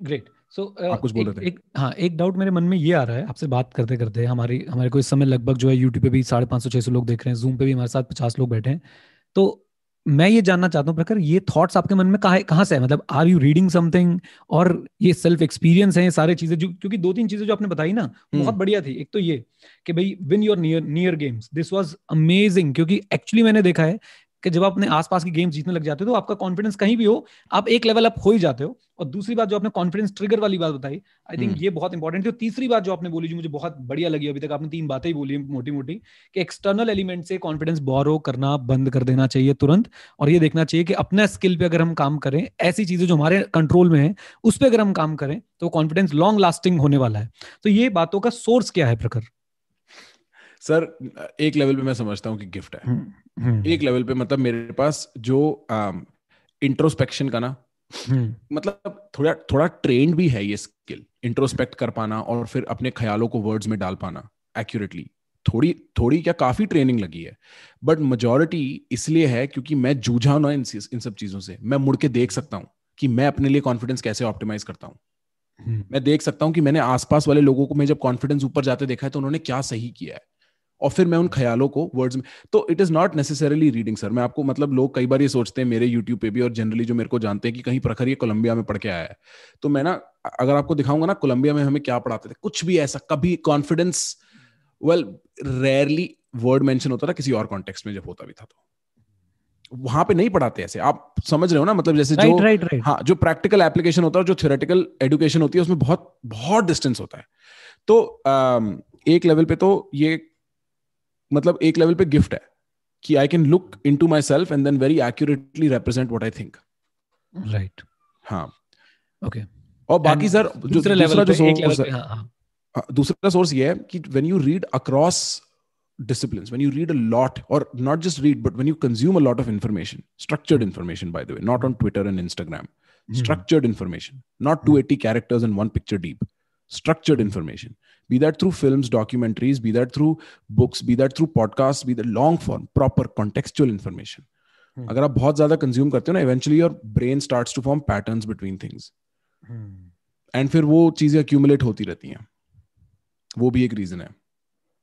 S1: great so so, uh, कुछ बोल रहे थे। एक हाँ एक डाउट मेरे मन में ये आ रहा है आपसे बात करते करते हमारी हमारे को इस समय लगभग जो है यूट्यूब पे भी साढ़े पाँच सौ छह सौ लोग देख रहे हैं जूम पे भी हमारे साथ पचास लोग बैठे हैं। तो मैं ये जानना चाहता हूँ प्रखर ये थॉट्स आपके मन में कहा कहाँ से है मतलब आर यू रीडिंग समथिंग और ये सेल्फ एक्सपीरियंस है ये सारी चीज़ें जो क्योंकि दो तीन चीज़ें जो आपने बताई ना हम्म। बहुत बढ़िया थी। एक तो ये कि भाई win your near near games this was amazing क्योंकि एक्चुअली मैंने देखा है कि जब आप अपने आसपास की गेम जीतने लग जाते हो तो आपका कॉन्फिडेंस कहीं भी हो आप एक लेवल अप हो ही जाते हो। और दूसरी बात जो आपने कॉन्फिडेंस ट्रिगर वाली बात बताई आई थिंक हम्म। ये बहुत इंपॉर्टेंट थी। और तीसरी बात जो आपने बोली जो मुझे बहुत बढ़िया लगी अभी तक आपने तीन बातें ही बोली मोटी मोटी कि एक्सटर्नल एलिमेंट से कॉन्फिडेंस बोरो करना बंद कर देना चाहिए तुरंत। और ये देखना चाहिए कि अपने स्किल पे अगर हम काम करें ऐसी चीज़ें जो हमारे कंट्रोल में है उस पर अगर हम काम करें तो कॉन्फिडेंस लॉन्ग लास्टिंग होने वाला है। तो ये बातों का सोर्स क्या है प्रखर?
S2: सर एक लेवल पे मैं समझता हूँ कि गिफ्ट है। हम्म। एक लेवल पे मतलब मेरे पास जो इंट्रोस्पेक्शन का ना हम्म। मतलब थोड़ा थोड़ा ट्रेंड भी है ये स्किल इंट्रोस्पेक्ट कर पाना और फिर अपने ख्यालों को वर्ड्स में डाल पाना एक्यूरेटली थोड़ी थोड़ी क्या काफ़ी ट्रेनिंग लगी है बट मेजोरिटी इसलिए है क्योंकि मैं जूझा ना इन इन सब चीज़ों से। मैं मुड़ के देख सकता हूँ कि मैं अपने लिए कॉन्फिडेंस कैसे ऑप्टिमाइज करता हूँ। मैं देख सकता हूँ कि मैंने आसपास वाले लोगों को मैं जब कॉन्फिडेंस ऊपर जाते देखा है तो उन्होंने क्या सही किया है। और फिर मैं उन ख्यालों को वर्ड्स में तो it is not necessarily reading sir मैं आपको मतलब लोग कई बार ये सोचते हैं मेरे यूट्यूब पे भी और जनरली जो मेरे को जानते हैं कि कहीं प्रखर ये कोलंबिया में पढ़ के आया है। तो मैं ना अगर आपको दिखाऊँगा ना कोलंबिया में हमें क्या पढ़ाते थे कुछ भी ऐसा कभी confidence well rarely word mention होता था किसी और कॉन्टेक्स्ट में जब होता भी था तो। वहाँ पे नहीं पढ़ाते ऐसे। आप समझ रहे हो ना मतलब जैसे right, जो right, right. हाँ जो प्रैक्टिकल एप्लीकेशन होता है जो थियोरेटिकल एजुकेशन होती है उसमें बहुत बहुत डिस्टेंस होता है। तो आ, एक लेवल पे तो ये मतलब एक लेवल पे गिफ्ट है कि I can look into my self and then very accurately represent what I think
S1: right
S2: हाँ
S1: ओके okay.
S2: और बाकी सर दूसरे लेवल जो सोर्स हाँ, हाँ. हाँ, दूसरा सोर्स ये है कि when you read across disciplines when you read a lot or not just read but when you consume a lot of information structured information by the way not on twitter and instagram mm-hmm. structured information not 280 mm. characters and one picture deep structured information be that through films documentaries be that through books be that through podcasts be the long form proper contextual information hmm. अगर आप बहुत ज़्यादा consume करते हो ना eventually your brain starts to form patterns between things and फिर वो चीज़ें अक्यूमुलेट होती रहती हैं वो भी एक रीजन है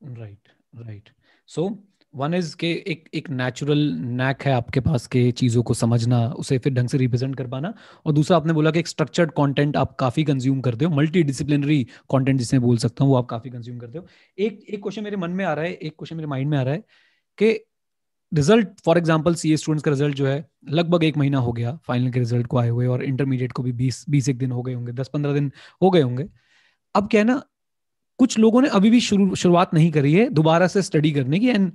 S1: right right so one is के एक एक नेचुरल नैक है आपके पास के चीज़ों को समझना, उसे फिर ढंग से रिप्रेजेंट कर पाना और दूसरा, आपने बोला कि एक स्ट्रक्चर्ड कंटेंट आप काफ़ी कंज्यूम करते हो। मल्टी डिसिप्लिनरी कॉन्टेंट जिसे बोल सकता हूँ, वो आप काफ़ी कंज्यूम करते हो। एक एक क्वेश्चन मेरे मन में आ रहा है, एक क्वेश्चन मेरे माइंड में आ रहा है कि result for example C students का रिज़ल्ट जो है, लगभग एक महीना हो गया फाइनल के रिज़ल्ट को आए हुए और इंटरमीडिएट को भी बीस बीस एक दिन हो गए होंगे, दस पंद्रह दिन हो गए होंगे। अब क्या है ना, कुछ लोगों ने अभी भी शुरू, शुरुआत नहीं करी है, दोबारा से स्टडी करने की। And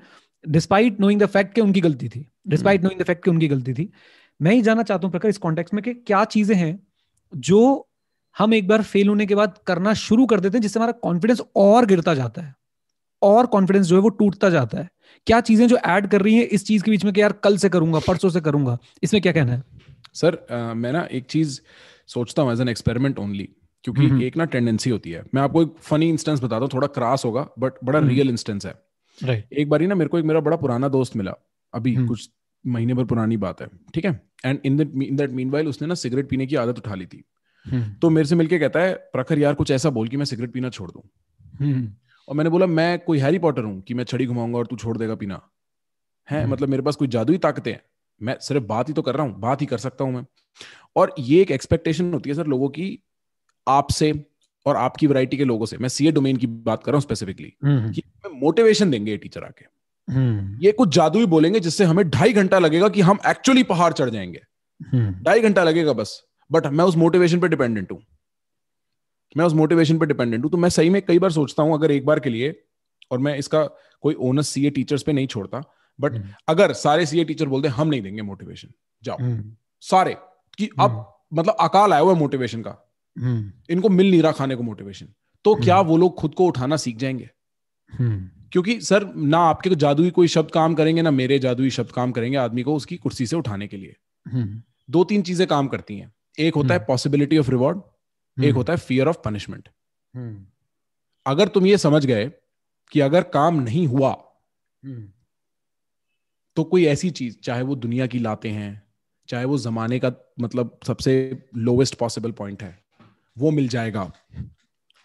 S1: despite knowing the fact कि उनकी गलती थी डिस्पाइट नोइंग द फैक्ट कि उनकी गलती थी मैं ही जानना चाहता हूँ प्रकार इस कॉन्टेक्स्ट में कि क्या चीज़ें हैं जो हम एक बार फेल होने के बाद करना शुरू कर देते हैं जिससे हमारा कॉन्फिडेंस और गिरता जाता है और कॉन्फिडेंस जो है वो टूटता जाता है। क्या चीज़ें जो ऐड कर रही हैं इस चीज़ के बीच में कि यार कल से करूँगा परसों से करूँगा इसमें क्या कहना है?
S2: सर मैं ना एक चीज़ सोचता हूँ एज एन एक्सपेरिमेंट ओनली क्योंकि एक ना टेंडेंसी होती है। मैं आपको एक फनी इंस्टेंस बताता हूँ थोड़ा क्रास होगा बट बड़ा रियल इंस्टेंस है।
S1: Right.
S2: एक बारी ना मेरे को एक मेरा बड़ा पुराना दोस्त मिला अभी hmm. कुछ महीने भर पुरानी बात है ठीक है and in in that mean उसने ना सिगरेट पीने की आदत उठा ली थी hmm. तो मेरे से मिलके कहता है प्रखर यार कुछ ऐसा बोल कि मैं सिगरेट पीना छोड़ दूँ hmm. और मैंने बोला मैं कोई हैरी पॉटर हूँ कि मैं छड़ी घुमाऊँगा और तू छोड़ देगा पीना है. मतलब मेरे पास कोई जादुई ताकतें हैं मैं सिर्फ़ बात ही तो कर रहा हूँ बात ही कर सकता हूँ मैं और ये एक एक्सपेक्टेशन होती है सर लोगों की आपसे और आपकी वैरायटी के लोगों से मैं सीए डोमेन की बात कर रहा हूँ स्पेसिफिकली हम्म। कि मोटिवेशन देंगे टीचर आके। हम्म। ये कुछ जादू ही बोलेंगे जिससे हमें ढाई घंटा लगेगा कि हम एक्चुअली पहाड़ चढ़ जाएँगे। हम्म। ढाई घंटा लगेगा बस बट मैं उस मोटिवेशन पे डिपेंडेंट हूँ। मैं उस मोटिवेशन पे डिपेंडेंट हूँ। तो मैं सही में कई बार सोचता हूँ अगर एक बार के लिए और मैं इसका कोई ओनस सीए टीचर्स पे नहीं छोड़ता बट अगर सारे सीए टीचर बोलते हम नहीं देंगे मोटिवेशन जाओ। सारे कि अब मतलब अकाल आया हुआ है मोटिवेशन का। हम्म। इनको मिल नहीं रहा खाने को मोटिवेशन तो क्या हम्म। वो लोग खुद को उठाना सीख जाएँगे?
S1: हम्म।
S2: क्योंकि सर ना आपके जादुई कोई शब्द काम करेंगे ना मेरे जादुई शब्द काम करेंगे आदमी को उसकी कुर्सी से उठाने के लिए। दो तीन चीज़ें काम करती हैं। एक होता है पॉसिबिलिटी ऑफ़ रिवॉर्ड एक होता है फियर ऑफ़ पनिशमेंट अगर तुम ये समझ गए कि अगर काम नहीं हुआ तो कोई ऐसी चीज़ चाहे वो दुनिया की लाते हैं चाहे वो जमाने का मतलब सबसे लोवेस्ट पॉसिबल पॉइंट है। वो मिल जाएगा।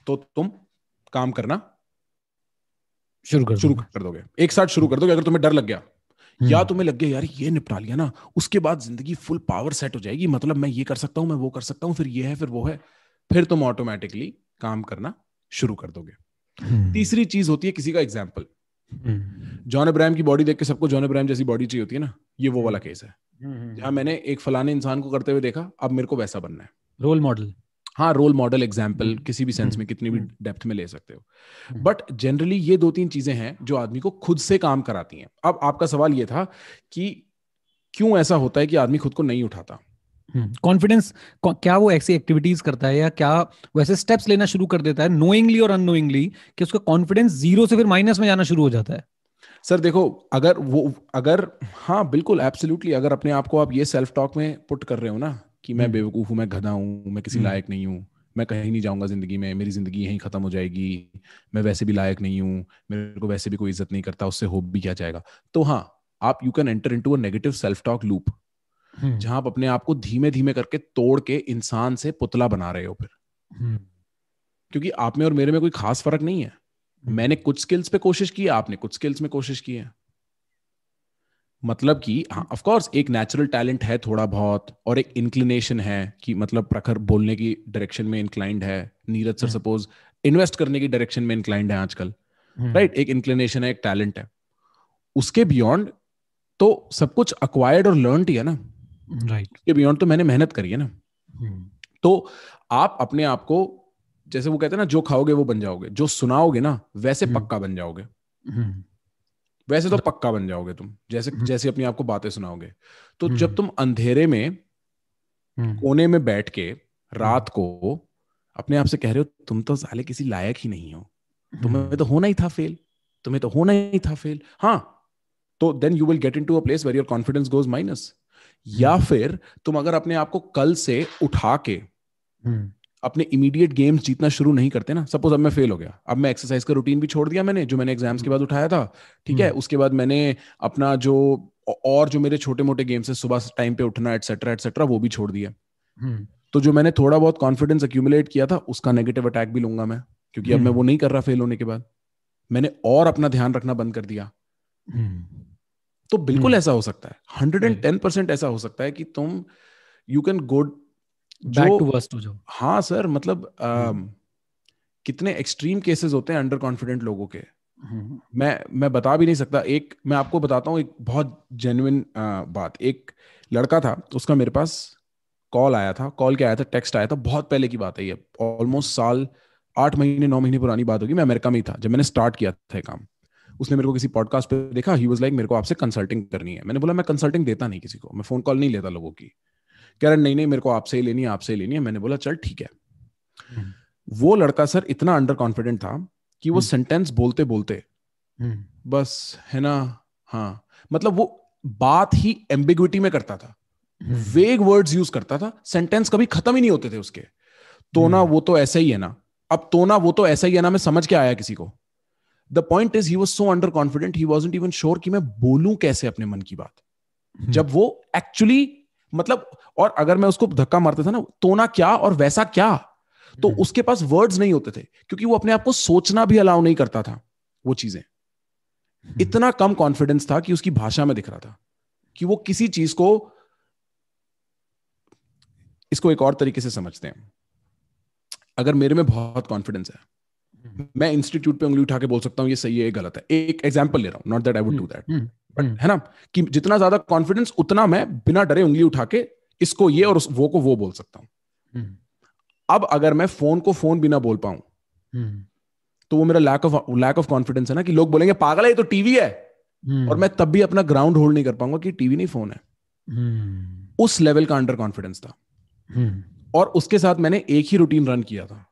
S2: तो तुम काम करना
S1: शुरू कर
S2: शुरू कर दोगे। एक साथ शुरू कर दोगे अगर तुम्हें डर लग गया। या हम्म। तुम्हें लग गया यार ये निपटा लिया ना उसके बाद ज़िंदगी फुल पावर सेट हो जाएगी। मतलब मैं ये कर सकता हूँ मैं वो कर सकता हूँ फिर ये है फिर वो है। फिर तुम ऑटोमेटिकली काम करना शुरू कर दोगे। हम्म। तीसरी चीज़ होती है किसी का एग्ज़ाम्पल जॉन अब्राहम की बॉडी देख के सबको जॉन अब्राहम जैसी बॉडी चाहिए होती है ना ये वो वाला केस है। हम्म, जहाँ मैंने एक फलाने इंसान को करते हुए देखा अब मेरे को वैसा बनना है।
S1: रोल मॉडल
S2: हाँ रोल मॉडल एग्ज़ाम्पल किसी भी सेंस में कितनी भी डेप्थ में ले सकते हो। बट जनरली ये दो तीन चीज़ें हैं जो आदमी को खुद से काम कराती हैं। अब आपका सवाल ये था कि क्यों ऐसा होता है कि आदमी खुद को नहीं उठाता?
S1: कॉन्फिडेंस क्या वो ऐसी एक्टिविटीज़ करता है या क्या वैसे स्टेप्स लेना शुरू कर देता है नोइंगली और अनोइंगली कि उसका कॉन्फिडेंस ज़ीरो से फिर माइनस में जाना शुरू हो जाता है?
S2: सर देखो अगर वो अगर हाँ बिल्कुल एब्सोल्युटली अगर अपने आप को आप ये सेल्फ टॉक में पुट कर रहे हो ना कि मैं हम्म। बेवकूफ़ हूँ मैं गधा हूँ मैं किसी हम्म। लायक नहीं हूँ मैं कहीं नहीं जाऊँगा ज़िंदगी में मेरी ज़िंदगी यहीं खत्म हो जाएगी मैं वैसे भी लायक नहीं हूँ मेरे को वैसे भी कोई इज़्ज़त नहीं करता उससे होप भी क्या जाएगा तो हाँ आप you can enter into negative self talk loop जहाँ आप अपने आप को धीमे धीमे करके तोड़ के इंसान से पुतला बना रहे हो फिर हम्म। क्योंकि आप में और मेरे में कोई खास फ़र्क नहीं है मैंने कुछ स्किल्स पे कोशिश की आपने कुछ स्किल्स में कोशिश की है मतलब कि हाँ ऑफ़ कोर्स एक नेचुरल टैलेंट है थोड़ा बहुत और एक इंक्लिनेशन है कि मतलब प्रखर बोलने की डायरेक्शन में इंक्लाइंड है नीरज सर सपोज़ इन्वेस्ट करने की डायरेक्शन में इंक्लाइंड है आजकल राइट हम्म। right? एक इंक्लिनेशन है एक टैलेंट है उसके बियॉन्ड तो सब कुछ अक्वायर्ड और लर्न ही है ना
S1: राइट right.
S2: उसके बियॉन्ड तो मैंने मेहनत करी है ना hmm. तो आप अपने आप को जैसे वो कहते हैं ना जो खाओगे वो बन जाओगे जो सुनाओगे ना वैसे hmm. पक्का बन जाओगे hmm. वैसे तो पक्का बन जाओगे तुम जैसे हम्म। जैसे अपनी आपको बातें सुनाओगे। तो हम्म। जब तुम अंधेरे में हम्म। कोने में बैठ के रात को अपने आप से कह रहे हो तुम तो साले किसी लायक ही नहीं हो। तुम्हें तो होना ही था फेल तुम्हें तो होना ही था फेल हाँ तो then you will get into a place where your confidence goes minus या फिर तुम अगर अपने आप को कल से उठा के अपने इमीडिएट गेम्स जीतना शुरू नहीं करते ना। सपोज़ अब मैं फेल हो गया। अब मैं एक्सरसाइज का रूटीन भी छोड़ दिया मैंने जो मैंने एग्ज़ाम्स के बाद उठाया था ठीक है? हम्म। उसके बाद मैंने अपना जो और जो मेरे छोटे मोटे गेम्स है सुबह टाइम पे उठना एटसेट्रा एटसेट्रा वो भी छोड़ दिया। हम्म। तो जो मैंने थोड़ा बहुत कॉन्फिडेंस अक्यूमुलेट किया था उसका नेगेटिव अटैक भी लूँगा मैं क्योंकि अब मैं हम्म। वो नहीं कर रहा फेल होने के बाद। मैंने और अपना ध्यान रखना बंद कर दिया। तो बिल्कुल ऐसा हो सकता है। हंड्रेड एंड टेन परसेंट ऐसा हो सकता है कि तुम you can go
S1: back to worst हो जाओ।
S2: हाँ सर मतलब आ, कितने एक्सट्रीम केसेस होते हैं अंडर कॉन्फिडेंट लोगों के। हम्म। मैं मैं बता भी नहीं सकता। एक मैं आपको बताता हूँ एक बहुत जेन्युइन बात। एक लड़का था उसका मेरे पास कॉल आया था। कॉल क्या आया था? टेक्स्ट आया था। बहुत पहले की बात है ये। ऑलमोस्ट साल आठ महीने नौ महीने पुरानी बात होगी। मैं अमेरिका में ही था जब मैंने स्टार्ट किया था काम। उसने मेरे को किसी पॉडकास्ट पे देखा। ही वॉज़ लाइक मेरे को आपसे कंसल्टिंग करनी है। मैंने बोला मैं कंसल्टिंग देता नहीं किसी को। मैं फ़ोन कॉल नहीं लेता लोगों की। कह रहा नहीं नहीं मेरे को आपसे ही लेनी है आपसे ही लेनी है। मैंने बोला चल ठीक है। हम्म। वो लड़का सर इतना अंडर कॉन्फिडेंट था कि वो सेंटेंस हम्म। बोलते बोलते हम्म। बस है ना? हाँ। मतलब वो बात ही एम्बिग्विटी में करता था। वेग वर्ड्स यूज़ करता था। सेंटेंस कभी खत्म ही नहीं होते थे उसके। तो ना वो तो ऐसा ही है ना। अब तो ना वो तो ऐसा ही है ना मैं समझ के आया किसी को। The point is he was so underconfident he was even sure कि मैं बोलूँ कैसे अपने मन की बात। जब वो एक्चुअली मतलब और अगर मैं उसको धक्का मारता था ना तो ना क्या और वैसा क्या तो हम्म। उसके पास वर्ड्स नहीं होते थे क्योंकि वो अपने आप को सोचना भी अलाउ नहीं करता था वो चीज़ें हम्म। इतना कम कॉन्फिडेंस था कि उसकी भाषा में दिख रहा था कि वो किसी चीज़ को इसको एक और तरीके से समझते हैं अगर मेरे में बहुत कॉन्फिडेंस है हम्म। मैं इंस्टीट्यूट पे उंगली उठा के बोल सकता हूँ ये सही है ये गलत है एक एग्जांपल ले रहा हूँ not that I would do that but hmm. है ना कि जितना ज़्यादा कॉन्फिडेंस उतना मैं बिना डरे उंगली उठा के इसको ये और वो को वो बोल सकता हूँ हम्म। अब अगर मैं फ़ोन को फ़ोन बिना बोल पाऊँ हम्म। तो वो मेरा lack of lack of confidence है ना कि लोग बोलेंगे पागल है ये तो टीवी है और मैं तब भी अपना ग्राउंड होल्ड नहीं कर पाऊँगा कि टीवी नहीं फ़ोन है उस लेवल का अंडर कॉन्फिडेंस था और उसके साथ मैंने एक ही रूटीन रन किया था।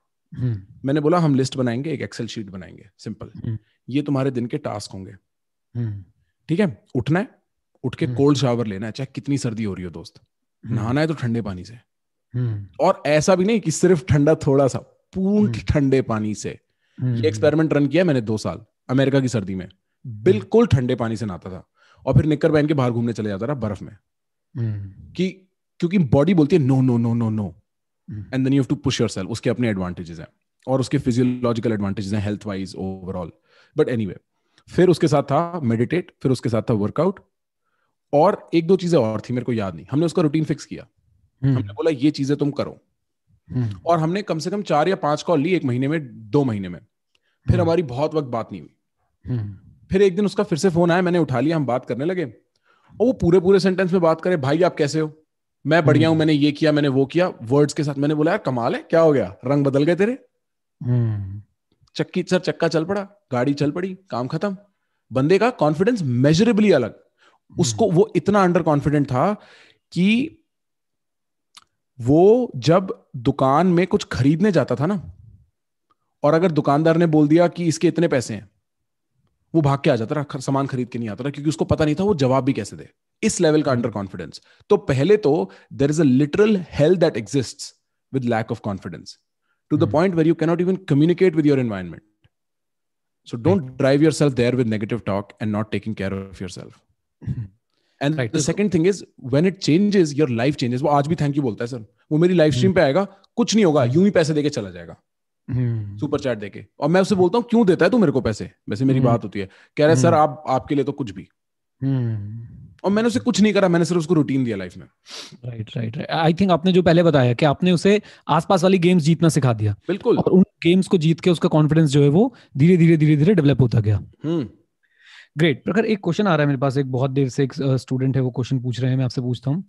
S2: मैंने बोला हम लिस्ट बनाएँगे एक एक्सेल शीट बनाएँगे सिंपल। ये तुम्हारे दिन के टास्क होंगे। ठीक है? उठना है उठ के कोल्ड शावर लेना है चाहे कितनी सर्दी हो रही हो दोस्त। नहाना है तो ठंडे पानी से। और ऐसा भी नहीं कि सिर्फ़ ठंडा थोड़ा सा पूर्ण ठंडे पानी से। ये एक्सपेरिमेंट रन किया मैंने दो साल अमेरिका की सर्दी में। बिल्कुल ठंडे पानी से नहाता था। और फिर निकर पहन के बाहर घूमने चले जाता था बर्फ़ में। कि क्योंकि बॉडी बोलती है no no no no no and then you have to push yourself उसके अपने एडवांटेजेस हैं। और उसके फिजियोलॉजिकल एडवांटेजेस हैं health wise overall but anyway फिर उसके साथ था मेडिटेट फिर उसके साथ था वर्कआउट और एक दो चीज़ें और थी मेरे को याद नहीं हमने उसका रूटीन फिक्स किया hmm. हमने बोला ये चीज़ें तुम करो hmm. और हमने कम से कम चार या पाँच कॉल ली एक महीने में दो महीने में फिर hmm. हमारी बहुत वक्त बात नहीं हुई. फिर एक दिन उसका फिर से फ़ोन आया मैंने उठा लिया हम बात करने लगे और वो पूरे पूरे सेंटेंस में बात करे भाई आप कैसे हो मैं बढ़िया हूँ हम्म। मैंने ये किया मैंने वो किया वर्ड्स के साथ मैंने बोला यार कमाल है क्या हो गया रंग बदल गए तेरे हम्म। चक्की सर चक्का चल पड़ा गाड़ी चल पड़ी काम खत्म। बंदे का कॉन्फिडेंस मेजरेबली अलग। उसको हम्म। वो इतना अंडर कॉन्फिडेंट था कि वो जब दुकान में कुछ खरीदने जाता था ना और अगर दुकानदार ने बोल दिया कि इसके इतने पैसे हैं वो भाग के आ जाता था सामान खरीद के नहीं आता था क्योंकि उसको पता नहीं था वो जवाब भी कैसे दे। इस लेवल का अंडर कॉन्फिडेंस तो पहले तो there is a literal health that exist with lack of confidence to the point where you cannot even communicate with your environment So don't drive yourself there with negative talk and not taking care of yourself. And right. the second thing is when it changes, your life changes. वो आज भी thank you बोलता है sir वो मेरी live stream पे आएगा कुछ नहीं होगा यूँ ही पैसे देके चला जाएगा सुपर हम्म। चैट देके और मैं उससे बोलता हूँ क्यों देता है तू मेरे को पैसे वैसे मेरी। बात होती है कह रहा है सर। आप आपके लिए तो कुछ भी और मैंने उसे कुछ नहीं करा मैंने सिर्फ़ उसको रूटीन दिया लाइफ में।
S1: Right right right I think आपने जो पहले बताया कि आपने उसे आसपास वाली गेम्स जीतना सिखा दिया।
S2: बिल्कुल।
S1: और उन गेम्स को जीत के उसका कॉन्फिडेंस जो है वो धीरे धीरे धीरे धीरे डेवलप होता गया। ग्रेट प्रखर एक क्वेश्चन आ रहा है मेरे पास एक बहुत देर से एक स्टूडेंट है वो क्वेश्चन पूछ रहे हैं मैं आपसे पूछता हूँ।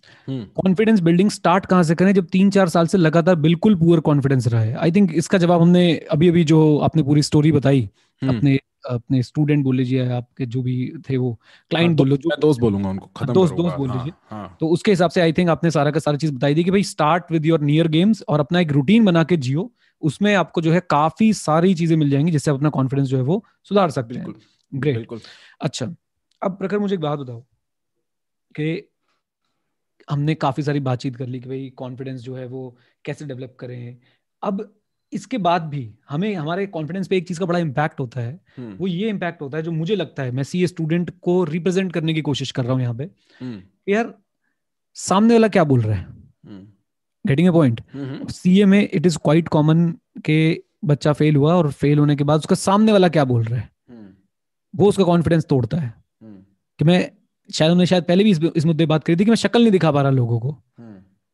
S1: कॉन्फिडेंस बिल्डिंग स्टार्ट कहाँ से करें? जब तीन चार साल से लगातार बिल्कुल पुअर कॉन्फिडेंस रहा है। आई थिंक इसका जवाब हमने अभी अभी जो आपने पूरी स्टोरी बताई हम्म। अपने अपने स्टूडेंट बोल लीजिए आपके जो भी थे वो क्लाइंट बोलो
S2: जो दोस्त बोलूँगा उनको
S1: खत्म दोस्त दोस्त बोल हाँ, लीजिए। हाँ, तो उसके हिसाब से आई थिंक आपने सारा का सारा चीज़ बताई दी कि भाई start with your near games और अपना एक रूटीन बना के जियो। उसमें आपको जो है काफ़ी सारी चीज़ें मिल जाएँगी जिससे अपना कॉन्फिडेंस जो है वो सुधार सकते हैं। ग्रेट बिल्कुल। अच्छा अब प्रखर मुझे एक बात बताओ कि हमने काफ़ी सारी बातचीत कर ली कि भाई कॉन्फिडेंस जो है वो कैसे डेवलप करें। अब इसके बाद भी हमें हमारे कॉन्फिडेंस पे एक चीज़ का बड़ा इम्पैक्ट होता है। हम्म। वो ये इम्पैक्ट होता है जो मुझे लगता है मैं सी स्टूडेंट को रिप्रेजेंट करने की कोशिश कर रहा हूँ यहाँ पे हम्म। यार सामने वाला क्या बोल रहा है? गेटिंग ए पॉइंट सीए में इट इज़ क्वाइट कॉमन के बच्चा फेल हुआ और फेल होने के बाद उसका सामने वाला क्या बोल रहा है? हम्म। वो उसका कॉन्फिडेंस तोड़ता है। कि मैं शायद उन्होंने शायद पहले भी इस, इस मुद्दे बात करी थी कि मैं शक्ल नहीं दिखा पा रहा लोगों को।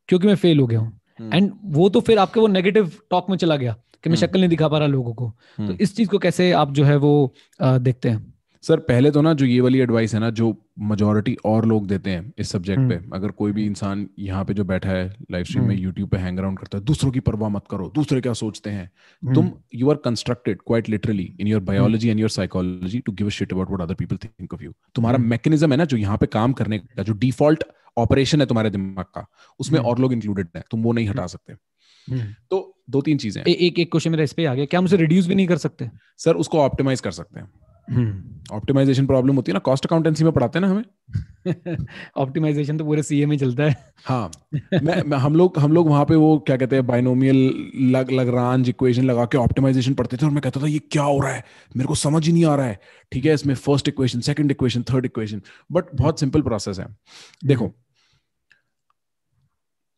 S1: क्योंकि मैं फेल हो गया हूँ। And hmm. वो तो फिर आपके वो नेगेटिव टॉक में चला गया कि मैं हम्म। शक्ल नहीं दिखा पा रहा लोगों को तो इस चीज़ को कैसे आप जो है वो देखते हैं
S2: सर पहले तो ना जो ये वाली एडवाइस है ना जो मेजोरिटी और लोग देते हैं इस सब्जेक्ट पे हम्म। अगर कोई भी इंसान यहाँ पे जो बैठा है लाइव स्ट्रीम में यूट्यूब हम्म। पे हैंग अराउंड करता है दूसरों की परवाह मत करो दूसरे क्या सोचते हैं? हम्म। तुम you are constructed quite literally in your biology and your psychology to give shit about other people think of you तुम्हारा मैकेनिज्म है ना जो यहाँ पे काम करने का जो डिफ़ॉल्ट ऑपरेशन है तुम्हारे दिमाग का उसमें और लोग इंक्लूडेड है तुम वो नहीं हटा सकते। तो दो तीन चीज़ें
S1: एक एक क्वेश्चन मेरा इस पे आ गया क्या हम उसे रिड्यूस भी नहीं कर सकते?
S2: सर उसको ऑप्टिमाइज कर सकते हैं। ऑप्टिमाइजेशन हम्म। प्रॉब्लम होती है ना कॉस्ट अकाउंटेंसी में पढ़ाते हैं ना
S1: हमें। ऑप्टिमाइजेशन तो पूरे सीए में चलता है।
S2: हाँ। मैं, मैं हम लोग हम लोग वहाँ पे वो क्या कहते हैं बाइनोमियल लग लगरांज इक्वेशन लगा के ऑप्टिमाइजेशन पढ़ते थे और मैं कहता था ये क्या हो रहा है? मेरे को समझ ही नहीं आ रहा है। ठीक है इसमें first equation second equation third equation but बहुत सिंपल प्रोसेस है। देखो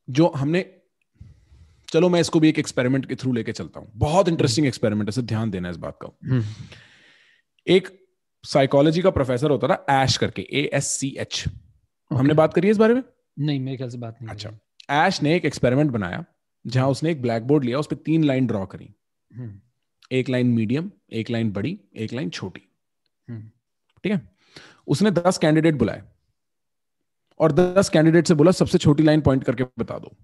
S2: जो हमने चलो मैं इसको भी एक एक्सपेरिमेंट के थ्रू लेके चलता हूँ। बहुत इंटरेस्टिंग एक्सपेरिमेंट है ध्यान देना इस बात का। हम्म। एक साइकोलॉजी का प्रोफेसर होता था एश करके ए एस सी एच हमने बात करी है इस बारे में?
S1: नहीं मेरे ख्याल से बात नहीं
S2: अच्छा। एश ने एक एक्सपेरिमेंट बनाया जहाँ उसने एक ब्लैक बोर्ड लिया उस पर तीन लाइन ड्रॉ करी। हम्म। एक लाइन मीडियम एक लाइन बड़ी एक लाइन छोटी। हम्म। ठीक है? उसने दस कैंडिडेट बुलाए। और दस कैंडिडेट से बोला सबसे छोटी लाइन पॉइंट करके बता दो।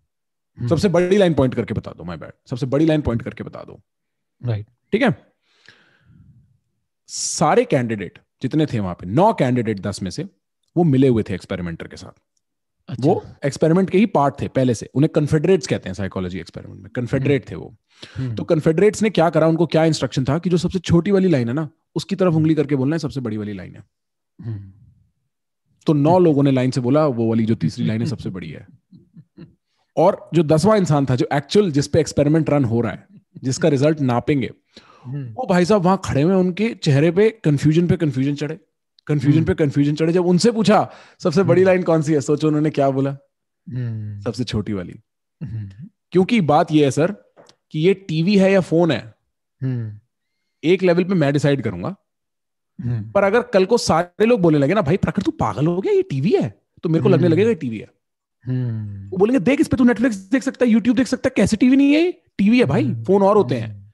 S2: हम्म। सबसे बड़ी लाइन पॉइंट करके बता दो माय बैड सबसे बड़ी लाइन पॉइंट करके बता दो।
S1: राइट
S2: ठीक है? सारे कैंडिडेट जितने थे वहाँ पे नौ कैंडिडेट दस में से वो मिले हुए थे एक्सपेरिमेंटर के साथ अच्छा। वो एक्सपेरिमेंट के ही पार्ट थे पहले से उन्हें कन्फेडरेट्स कहते हैं साइकोलॉजी एक्सपेरिमेंट में कन्फेडरेट थे वो हम्म। तो कन्फेडरेट्स ने क्या करा उनको क्या इंस्ट्रक्शन था कि जो सबसे छोटी वाली लाइन है ना उसकी तरफ़ उंगली करके बोलना है सबसे बड़ी वाली लाइन है हम्म। तो नौ लोगों ने लाइन से बोला वो वाली जो तीसरी लाइन है सबसे बड़ी है और जो दसवां इंसान था जो एक्चुअल जिसपे एक्सपेरिमेंट रन हो रहा है जिसका रिज़ल्ट नापेंगे। वो भाई साहब वहाँ खड़े हुए उनके चेहरे पे कंफ्यूजन पे कंफ्यूजन चढ़े। कंफ्यूजन पे कंफ्यूजन चढ़े। जब उनसे पूछा सबसे बड़ी लाइन कौन सी है? सोचो उन्होंने क्या बोला। सबसे छोटी वाली। क्योंकि बात यह है सर कि ये टीवी है या फ़ोन है एक लेवल पे मैं डिसाइड करूँगा। हम्म। पर अगर कल को सारे लोग बोलने लगे ना भाई प्रखर तू पागल हो गया? ये टीवी है? तो मेरे को लगने हम्म। लगेगा ये टीवी है। हम्म। वो बोलेंगे देख इस पे तू नेटफ्लिक्स देख सकता है यूट्यूब देख सकता है कैसे टीवी नहीं है टीवी है भाई फ़ोन और होते हैं।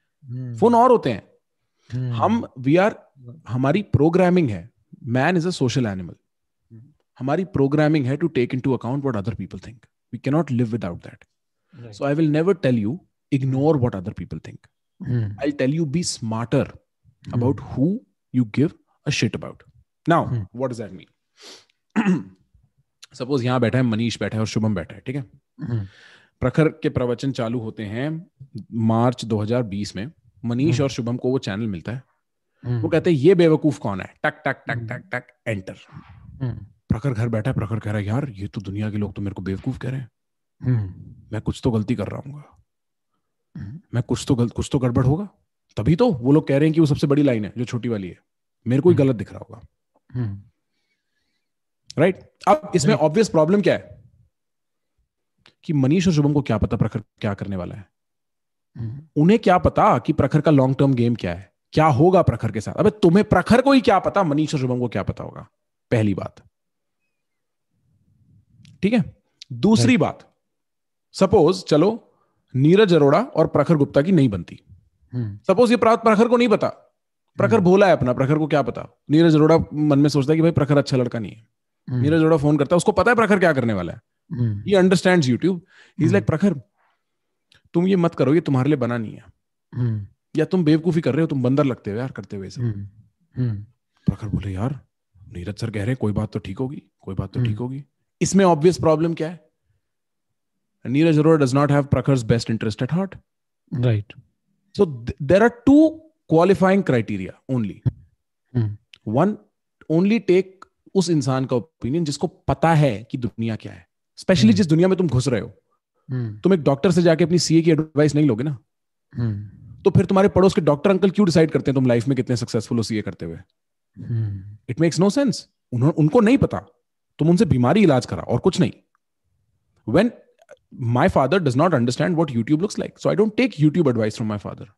S2: फ़ोन और होते हैं। हम वी आर हमारी प्रोग्रामिंग है। Man is a social animal हमारी प्रोग्रामिंग है to take into account what other people think we cannot live without that so I will never tell you ignore what other people think I tell you be smarter about who you give shit about. Now, hmm. what does that mean? Suppose यहाँ बैठा है मनीष बैठा है और शुभम बैठा है ठीक है? hmm. प्रखर के प्रवचन चालू होते हैं मार्च 2020 में। मनीष hmm. और शुभम को वो चैनल मिलता है। वो कहते हैं ये बेवकूफ़ कौन है? टक टक टक टक टक एंटर प्रखर घर बैठा प्रखर कह रहा है यार ये तो दुनिया के लोग तो मेरे को बेवकूफ़ कह रहे हैं। मैं कुछ तो गलती कर रहा हूँ मैं कुछ तो गलत कुछ तो गड़बड़ होगा। तभी तो वो लोग कह रहे हैं कि वो सबसे बड़ी लाइन है जो छोटी वाली है। मेरे को ही गलत दिख रहा होगा। Right right? अब इसमें ऑब्वियस प्रॉब्लम क्या है? कि मनीष और शुभम को क्या पता प्रखर क्या करने वाला है? उन्हें क्या पता कि प्रखर का लॉन्ग टर्म गेम क्या है? क्या होगा प्रखर के साथ? अबे तुम्हें प्रखर को ही क्या पता? मनीष और शुभम को क्या पता होगा? पहली बात। ठीक है? दूसरी बात। सपोज़ चलो नीरज अरोड़ा और प्रखर गुप्ता की नहीं बनती। सपोज़ ये प्रखर को नहीं पता। प्रखर हम्म। भोला है अपना प्रखर को क्या पता? नीरज अरोड़ा मन में सोचता है कि भाई प्रखर अच्छा लड़का नहीं है। हम्म। नीरज अरोड़ा फ़ोन करता है उसको पता है प्रखर क्या करने वाला है। He understand YouTube is like Prakhar तुम ये मत करो ये तुम्हारे लिए बना नहीं है। हम्म। या तुम बेवकूफ़ी कर रहे हो तुम बंदर लगते हो यार करते हुए सब प्रखर बोले यार नीरज सर कह रहे हैं कोई बात तो ठीक होगी कोई बात तो ठीक होगी। इसमें ऑब्वियस प्रॉब्लम क्या है? Neeraj Arora does not have Prakhar's best interest at heart
S1: right
S2: So th- there are two qualifying criteria only. Hmm. One, only take उस इंसान का ओपिनियन जिसको पता है कि दुनिया क्या है। Specially hmm. जिस दुनिया में तुम घुस रहे हो। hmm. तुम एक डॉक्टर से जाके अपनी सीए की एडवाइस नहीं लोगे ना? Hmm. तो फिर तुम्हारे पड़ोस के डॉक्टर अंकल क्यों डिसाइड करते हैं तुम लाइफ में कितने सक्सेसफुल हो सीए करते हुए? इट मेक्स नो सेंस उन्होंने उनको नहीं पता। तुम उनसे बीमारी इलाज करा और कुछ नहीं। When my father does not understand what YouTube looks like so I don't take YouTube advice from my
S1: father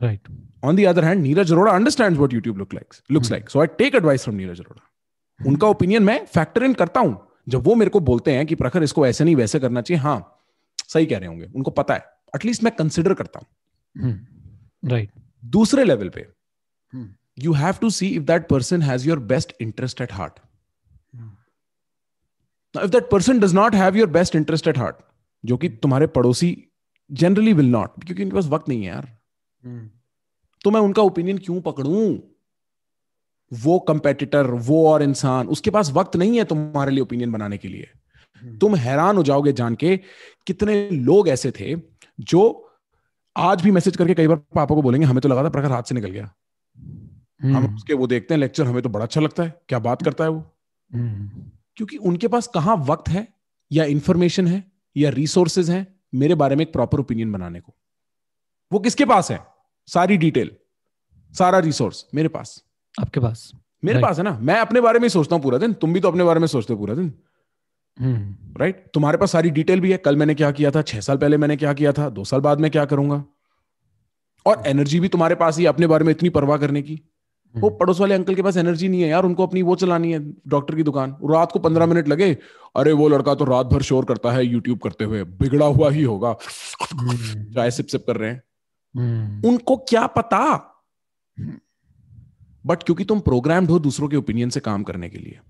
S2: right on the other hand Neeraj Arora understand what YouTube look like looks like so I take advice from Neeraj Arora उनका opinion मैं factor in करता हूँ। जब वो मेरे को बोलते हैं कि प्रखर इसको ऐसे नहीं वैसे करना चाहिए हाँ सही कह रहे होंगे उनको पता है। एटलीस्ट मैं कंसिडर करता हूँ।
S1: राइट
S2: दूसरे लेवल पे you have to see if that person has your best interest at heart if that person does not have your best interest at heart जो कि तुम्हारे पड़ोसी जनरली विल नॉट क्योंकि उनके पास वक्त नहीं है यार। hmm. तो मैं उनका ओपिनियन क्यों पकड़ूं? वो कंपेटिटर वो और इंसान उसके पास वक्त नहीं है तुम्हारे लिए ओपिनियन बनाने के लिए। hmm. तुम हैरान हो जाओगे जान के कितने लोग ऐसे थे जो आज भी मैसेज करके कई बार पापा को बोलेंगे हमें तो लगा था प्रखर हाथ से निकल गया। hmm. हम उसके वो देखते हैं लेक्चर हमें तो बड़ा अच्छा लगता है क्या बात करता है वो? क्योंकि उनके पास कहाँ वक्त है या इंफॉर्मेशन है या रिसोर्सेज है मेरे बारे में एक प्रॉपर ओपिनियन बनाने को। वो किसके पास है? सारी डिटेल सारा रिसोर्स मेरे पास।
S1: आपके पास।
S2: मेरे पास है ना। मैं अपने बारे में ही सोचता हूँ पूरा दिन। तुम भी तो अपने बारे में सोचते हो पूरा दिन। Right right? तुम्हारे पास सारी डिटेल भी है। कल मैंने क्या किया था? छह साल पहले मैंने क्या किया था? दो साल बाद में क्या करूँगा? और एनर्जी भी तुम्हारे पास ही अपने बारे में इतनी परवाह करने की। वो हम्म। पड़ोस वाले अंकल के पास एनर्जी नहीं है यार। उनको अपनी वो चलानी है डॉक्टर की दुकान। रात को पंद्रह मिनट लगे। अरे वो लड़का तो रात भर शोर करता है यूट्यूब करते हुए। बिगड़ा हुआ ही होगा। हम्म। चाय सिप सिप कर रहे हैं। हम्म। उनको क्या पता? बट क्योंकि तुम प्रोग्राम्ड हो दूसरों के ओपिनियन से काम करने के लिए।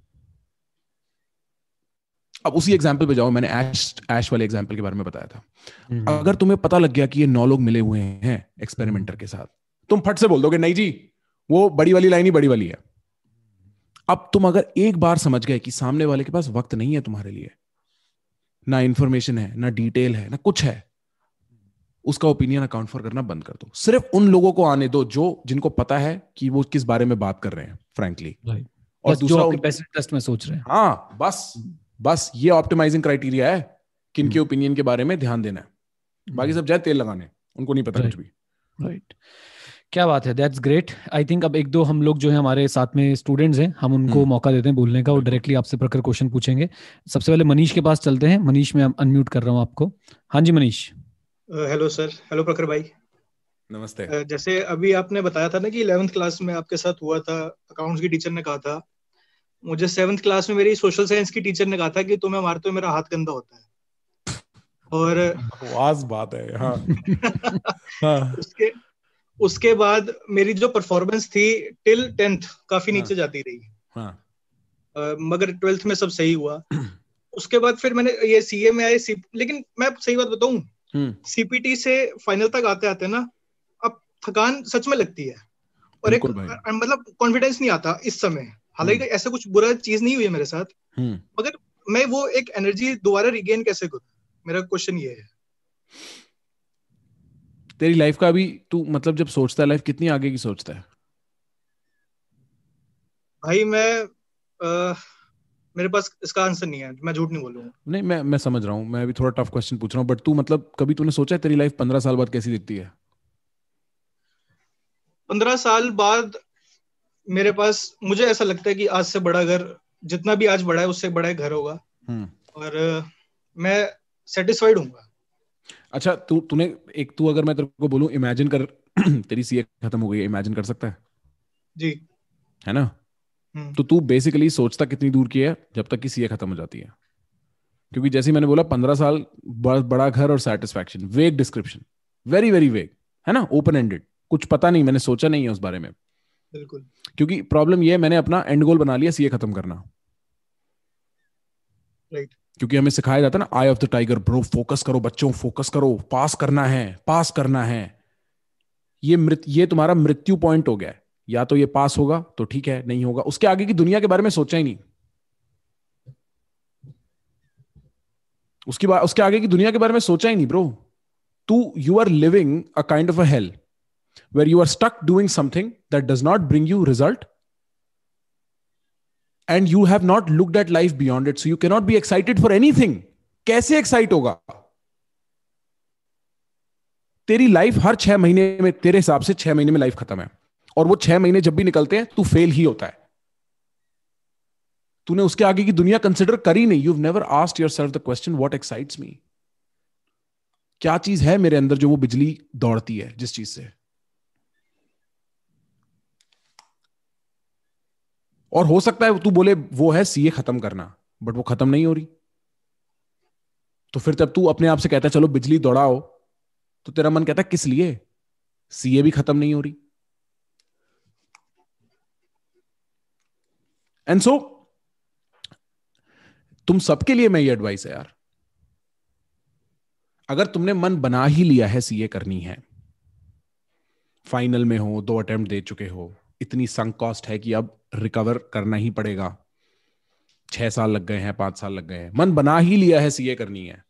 S2: अब उसी एग्ज़ाम्पल पे जाओ मैंने एश एश वाले एग्ज़ाम्पल के बारे में बताया था। अगर तुम्हें पता लग गया कि ये नौ लोग मिले हुए हैं एक्सपेरिमेंटर के साथ तुम फट से बोल दोगे नहीं जी वो बड़ी वाली लाइन ही बड़ी वाली है। अब तुम अगर एक बार समझ गए कि सामने वाले के पास वक्त नहीं है तुम्हारे लिए ना इंफॉर्मेशन है ना डिटेल है ना कुछ है उसका ओपिनियन अकाउंट फॉर करना बंद कर दो। सिर्फ़ उन लोगों को आने दो जो जिनको पता है कि वो किस बारे में बात कर रहे हैं फ्रेंकली
S1: और दूसरा बेस्ट इंटरेस्ट में सोच रहे हैं।
S2: हाँ बस बस ये ऑप्टिमाइजिंग क्राइटेरिया है किन के ओपिनियन के बारे में ध्यान देना है। बाकी सब जाए तेल लगाने उनको नहीं पता कुछ भी।
S1: राइट क्या बात है दैट्स ग्रेट आई थिंक अब एक दो हम लोग जो है हमारे साथ में स्टूडेंट्स हैं हम उनको hmm. मौका देते हैं बोलने का और डायरेक्टली आपसे प्रकर क्वेश्चन पूछेंगे। सबसे पहले मनीष के पास चलते हैं। मनीष मैं अनम्यूट कर रहा हूँ आपको। हाँ जी Manish.
S3: Hello sir hello Prakhar भाई
S2: नमस्ते।
S3: Uh, जैसे अभी आपने बताया था ना कि इलेवेंथ क्लास में आपके साथ हुआ था अकाउंट्स की टीचर ने कहा था। मुझे सेवन्थ क्लास में मेरी सोशल साइंस की टीचर ने कहा था कि तुम्हें मारते हो मेरा हाथ गंदा होता है। और
S2: वाज बात है हाँ।
S3: हाँ। उसके उसके बाद मेरी जो परफॉर्मेंस थी टिल टेंथ काफ़ी नीचे हाँ, जाती रही। हाँ. uh, मगर ट्वेल्थ में सब सही हुआ। उसके बाद फिर मैंने ये सीए में आए लेकिन मैं सही बात बताऊँ? सीपीटी हम्म। से फाइनल तक आते आते ना अब थकान सच में लगती है और एक मतलब कॉन्फिडेंस नहीं आता इस समय हालाँकि हम्म। ऐसा कुछ बुरा चीज़ नहीं हुई है मेरे साथ हम्म। मगर मैं वो एक एनर्जी दोबारा रिगेन कैसे करूँ मेरा क्वेश्चन ये है
S2: तेरी लाइफ का अभी तू मतलब जब सोचता है लाइफ कितनी आगे की सोचता है
S3: भाई मैं आ, मेरे पास इसका आंसर नहीं है मैं झूठ नहीं बोलूँगा।
S2: नहीं मैं मैं समझ रहा हूँ मैं अभी थोड़ा टफ क्वेश्चन पूछ रहा हूँ बट तू मतलब कभी तूने सोचा है तेरी लाइफ पंद्रह साल बाद कैसी दिखती है?
S3: पंद्रह साल बाद मेरे पास मुझे ऐसा लगता है कि आज से बड़ा घर जितना भी आज बड़ा है उससे बड़ा घर होगा। हम्म। और मैं सेटिस्फाइड हूँ
S2: अच्छा तू तूने एक तू अगर मैं तेरे को बोलूँ इमेजिन कर तेरी सीए खत्म हो गई इमेजिन कर सकता है?
S3: जी।
S2: है ना। तो तू बेसिकली सोचता कितनी दूर की है जब तक कि सीए खत्म हो जाती है। क्योंकि जैसे मैंने बोला पंद्रह साल बड़ा घर और सेटिस्फैक्शन वेग डिस्क्रिप्शन वेरी वेरी वेग है ना? ओपन एंडेड कुछ पता नहीं मैंने सोचा नहीं है उस बारे में।
S3: बिल्कुल।
S2: क्योंकि प्रॉब्लम ये है मैंने अपना एंड गोल बना लिया सीए खत्म करना।
S3: राइट
S2: क्योंकि हमें सिखाया जाता है ना eye of the tiger bro focus करो बच्चों फोकस करो पास करना है पास करना है। ये मृत ये तुम्हारा मृत्यु पॉइंट हो गया है। या तो ये पास होगा तो ठीक है, नहीं होगा। उसके आगे की दुनिया के बारे में सोचा ही नहीं। उसकी उसके आगे की दुनिया के बारे में सोचा ही नहीं ब्रो तू you are living a kind of a hell where you are stuck doing something that does not bring you result and you have not looked at life beyond it so you cannot be excited for anything कैसे excite होगा? तेरी life हर छह महीने में, तेरे हिसाब से छह महीने में लाइफ खत्म है। और वो छह महीने जब भी निकलते हैं, तू फेल ही होता है। तूने उसके आगे की दुनिया कंसिडर करी नहीं। You never asked yourself the question what excites me क्या चीज़ है मेरे अंदर जो वो बिजली दौड़ती है जिस चीज़ से? और हो सकता है तू बोले, वो है सीए खत्म करना बट वो खत्म नहीं हो रही। तो फिर जब तू अपने आप से कहता है, चलो बिजली दौड़ाओ। तो तेरा मन कहता है, किस लिए? सीए भी खत्म नहीं हो रही। एंड सो तुम सबके लिए मैं ये एडवाइस है यार। अगर तुमने मन बना ही लिया है सीए करनी है फाइनल में हो, दो अटेम्प्ट दे चुके हो, इतनी संक कॉस्ट है कि अब रिकवर करना ही पड़ेगा। छह साल लग गए हैं, पाँच साल लग गए हैं। मन बना ही लिया है सीए करनी है।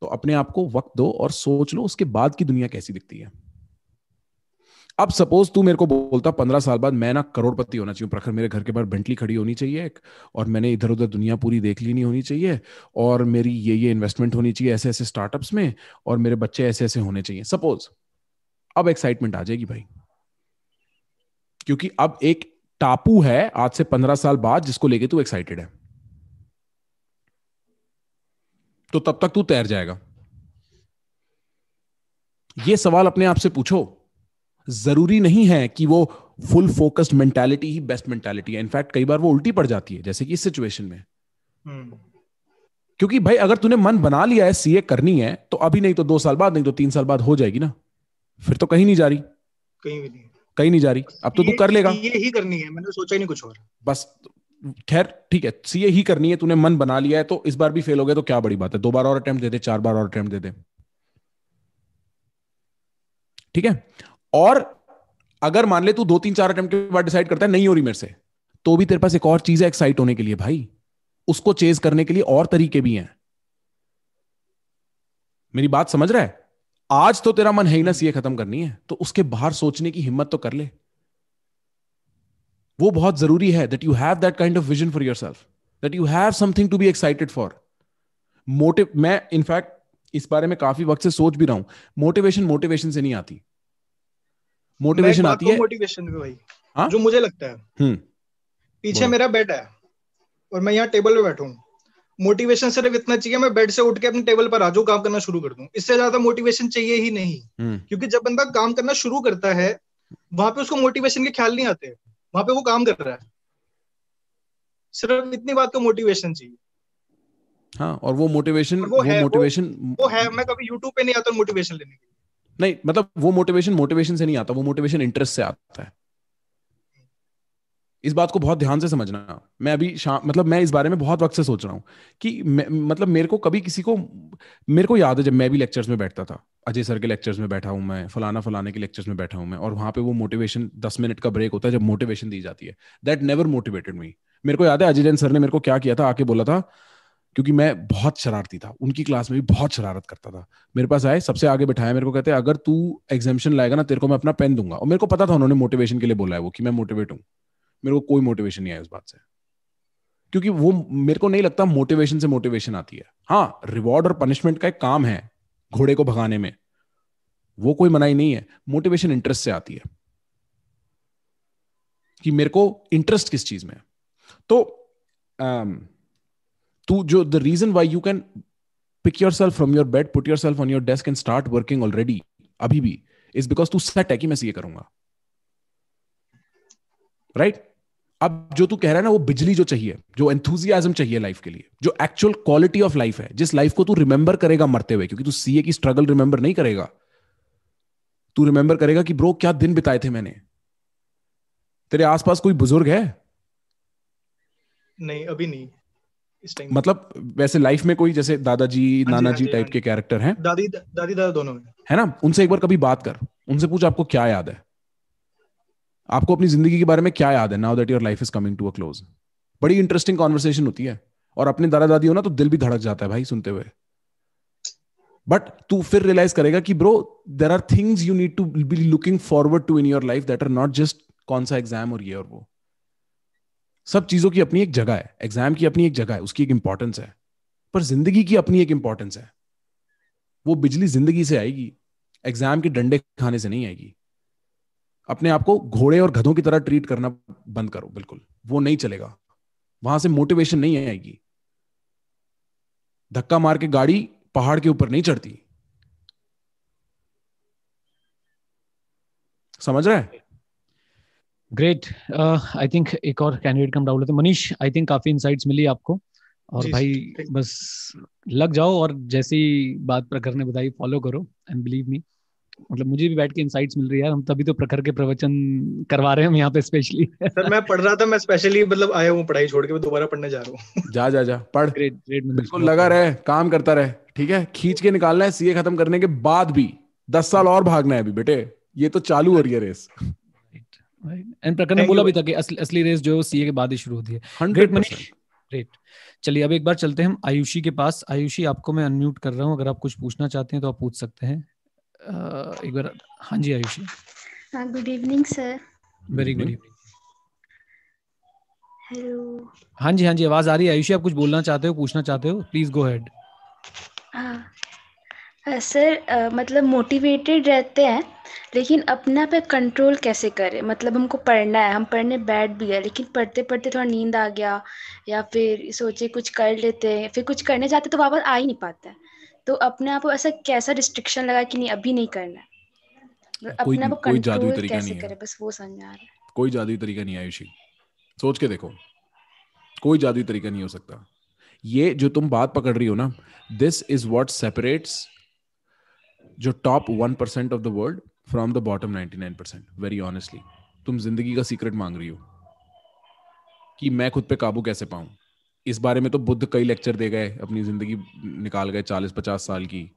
S2: तो अपने आप को वक्त दो और सोच लो, उसके बाद की दुनिया कैसी दिखती है। अब सपोज़ तू मेरे को बोलता, पंद्रह साल बाद मैं ना करोड़पति होना चाहिए प्रखर मेरे घर के बाहर बेंटली खड़ी होनी चाहिए एक, और मैंने इधर उधर दुनिया पूरी देख ली नहीं होनी चाहिए, और मेरी ये ये इन्वेस्टमेंट होनी चाहिए ऐसे ऐसे स्टार्टअप्स में, और मेरे बच्चे ऐसे ऐसे होने चाहिए। सपोज़ अब एक्साइटमेंट आ जाएगी भाई। क्योंकि अब एक टापू है आज से पंद्रह साल बाद जिसको लेके तू एक्साइटेड है। तो तब तक तू तैर जाएगा। ये सवाल अपने आप से पूछो। ज़रूरी नहीं है कि वो फुल फोकस्ड मेंटालिटी ही बेस्ट मेंटालिटी है। इनफैक्ट कई बार वो उल्टी पड़ जाती है जैसे कि इस सिचुएशन में। हम्म। क्योंकि भाई अगर तूने मन बना लिया है सीए करनी है तो अभी नहीं तो दो साल बाद नहीं तो तीन साल बाद हो जाएगी ना। फिर तो कहीं नहीं जा रही।
S3: कहीं भी नहीं।
S2: कहीं नहीं जा रही। अब तो तू कर लेगा।
S3: ये ही करनी है। मैंने सोचा ही नहीं कुछ और।
S2: बस खैर ठीक है। सीए ही करनी है तूने मन बना लिया है तो इस बार भी फेल हो गया तो क्या बड़ी बात है। दो बार और अटेम्प्ट दे दे चार बार और अटेम्प्ट दे दे। ठीक है? और अगर मान ले तू दो तीन चार अटेम्प्ट के बाद डिसाइड करता है, नहीं हो रही मेरे से तो भी तेरे पास एक और चीज़ है एक्साइट होने के लिए भाई। उसको चेज करने के लिए और तरीके भी हैं। मेरी बात समझ रहा है? आज तो तेरा मन है ही ना सीए खत्म करनी है तो उसके बाहर सोचने की हिम्मत तो कर ले। वो बहुत ज़रूरी है that you have that kind of vision for yourself that you have something to be excited for motive मैं इनफैक्ट इस बारे में काफ़ी वक्त से सोच भी रहा हूँ। मोटिवेशन मोटिवेशन से नहीं आती। मोटिवेशन आती है।
S3: मोटिवेशन भी भाई हा? जो मुझे लगता है। हम्म। पीछे मेरा बेड है और मैं यहाँ टेबल पे बैठा। हूँ मोटिवेशन सिर्फ़ इतना चाहिए मैं बेड से उठ के अपने टेबल पर आ जाऊँ काम करना शुरू कर दूँ। इससे ज़्यादा मोटिवेशन चाहिए ही नहीं। हम्म। क्योंकि जब बंदा काम करना शुरू करता है वहाँ पे उसको मोटिवेशन के ख्याल नहीं आते। वहाँ पे वो काम कर रहा है। सिर्फ़ इतनी बात को मोटिवेशन चाहिए।
S2: हाँ और वो मोटिवेशन वो, वो मोटिवेशन
S3: वो, वो है मैं कभी यूट्यूब पे नहीं आता मोटिवेशन लेने के लिए।
S2: नहीं मतलब वो मोटिवेशन मोटिवेशन से नहीं आता, वो मोटिवेशन इंटरेस्ट से आता है। इस बात को बहुत ध्यान से समझना। मैं अभी मतलब मैं इस बारे में बहुत वक्त से सोच रहा हूँ कि मतलब मेरे को कभी किसी को, मेरे को याद है जब मैं भी लेक्चर्स में बैठता था। अजय सर के लेक्चर्स में बैठा हूँ मैं, फलाना फलाने के लेक्चर्स में बैठा हूँ मैं, और वहाँ पे वो मोटिवेशन दस मिनट का ब्रेक होता है जब मोटिवेशन दी जाती है। दैट नेवर मोटिवेटेड मी मेरे को याद है अजय जैन सर ने मेरे को क्या किया था? आके बोला था क्योंकि मैं बहुत शरारती था, उनकी क्लास में भी बहुत शरारत करता था। मेरे पास आए, सबसे आगे बैठाया, मेरे को कहते, अगर तू एग्जामेशन लाएगा ना, तेरे को मैं अपना पेन दूँगा। और मेरे को पता था, उन्होंने मोटिवेशन के लिए बोला है वो, कि मैं मोटिवेट हूँ। मेरे को कोई मोटिवेशन नहीं आया उस बात से। क्योंकि वो, मेरे को नहीं लगता मोटिवेशन से मोटिवेशन आती है। हाँ रिवॉर्ड और पनिशमेंट का एक काम है, घोड़े को भगाने में। वो कोई मनाई नहीं है। मोटिवेशन इंटरेस्ट से आती है। कि मेरे को इंटरेस्ट किस चीज़ में है? तो तू जो the reason why you can pick yourself from your bed put yourself on your desk and start working already अभी भी इज़ बिकॉज़ तू सेट है कि मैं सीए करूँगा। Right right? अब जो तू कह रहा है ना, वो बिजली जो चाहिए, जो एंथुजियाजम चाहिए लाइफ के लिए, जो एक्चुअल क्वालिटी ऑफ़ लाइफ है, जिस लाइफ को तू रिमेंबर करेगा मरते हुए, क्योंकि तू सीए की स्ट्रगल रिमेंबर नहीं करेगा। तू रिमेंबर करेगा कि, ब्रो, क्या दिन बिताए थे मैंने? तेरे आसपास कोई बुज़ुर्ग है?
S3: नहीं, अभी नहीं।
S2: इस टाइम मतलब वैसे लाइफ में कोई जैसे दादाजी हाँ नाना हाँ जी टाइप हाँ के कैरेक्टर हैं?
S3: दादी दादी दादा दोनों में
S2: है ना? उनसे एक बार कभी बात कर। उनसे पूछ आपको क्या याद है? आपको अपनी ज़िंदगी के बारे में क्या याद है now that your life is coming to a close बड़ी इंटरेस्टिंग कॉन्वर्सेशन होती है। और अपने दादा दादी हो ना तो दिल भी धड़क जाता है भाई सुनते हुए। बट तू फिर रियलाइज़ करेगा कि bro there are things you need to be looking forward to in your life that are not just कौन सा एग्ज़ाम और ये और वो। सब चीज़ों की अपनी एक जगह है एग्ज़ाम की अपनी एक जगह है, उसकी एक इंपॉर्टेंस है, पर ज़िंदगी की अपनी एक इंपॉर्टेंस है। वो बिजली ज़िंदगी से आएगी एग्ज़ाम के डंडे खाने से नहीं आएगी। अपने आप को घोड़े और गधों की तरह ट्रीट करना बंद करो, बिल्कुल। वो नहीं चलेगा। वहाँ से मोटिवेशन नहीं आएगी। धक्का मार के गाड़ी पहाड़ के ऊपर नहीं चढ़ती। समझ रहा है?
S1: ग्रेट आई थिंक एक और कैंडिडेट का हम डाउट लेते मनीष आई थिंक काफ़ी इनसाइट्स मिली आपको। और भाई बस लग जाओ और जैसी बात प्रखर ने बताई फॉलो करो एंड बिलीव मी मतलब मुझे भी बैठ के इनसाइट्स मिल रही है हम तभी तो प्रखर के प्रवचन करवा रहे हैं हम यहाँ पे स्पेशली
S3: सर मैं पढ़ रहा था मैं स्पेशली मतलब आया हूँ पढ़ाई छोड़ के मैं दोबारा पढ़ने जा रहा हूँ।
S2: जा जा जा पढ़। ग्रेट ग्रेट बिल्कुल लगा रहे काम करता रहे ठीक है? खींच के निकालना है सीए खत्म करने के बाद भी। दस साल और भागना है अभी बेटे। ये तो चालू हो रही है रेस।
S1: एंड प्रकर ने बोला भी था कि असली असली रेस जो है सीए के बाद ही शुरू होती है। ग्रेट मनीष ग्रेट चलिए अब एक बार चलते हैं हम आयुषी के पास। आयुषी आपको मैं अनम्यूट कर रहा हूँ। अगर आप कुछ पूछना चाहते हैं तो आप पूछ सकते हैं। एक बार हाँ जी आयुषी।
S4: हाँ good evening sir
S1: very good evening
S4: hello
S1: हाँ जी हाँ जी आवाज़ आ रही है। आयुषी आप कुछ बोलना चाहते हो पूछना चाहते हो? प्लीज़ गो हेड
S4: हाँ। सर मतलब मोटिवेटेड रहते हैं लेकिन अपना पे कंट्रोल कैसे करें? मतलब हमको पढ़ना है हम पढ़ने बैठ भी गए लेकिन पढ़ते पढ़ते थोड़ा नींद आ गया या फिर सोचे कुछ कर लेते हैं फिर कुछ करने जाते तो वापस आ ही नहीं पाता है। तो अपने आप को ऐसा कैसा रिस्ट्रिक्शन लगा कि नहीं अभी नहीं करना
S2: मतलब अपने आप कोई जादुई तरीका नहीं है। बस वो समझ आ रहा है। कोई जादुई तरीका नहीं आयुषी। सोच के देखो। कोई जादुई तरीका नहीं हो सकता। ये जो तुम बात पकड़ रही हो ना दिस इज़ वॉट सेपरेट्स जो top one percent of the world from the bottom ninety nine percent very honestly तुम ज़िंदगी का सीक्रेट मांग रही हो कि मैं खुद पे काबू कैसे पाऊँ? इस बारे में तो बुद्ध कई लेक्चर दे गए, अपनी ज़िंदगी निकाल गए चालीस पचास साल की।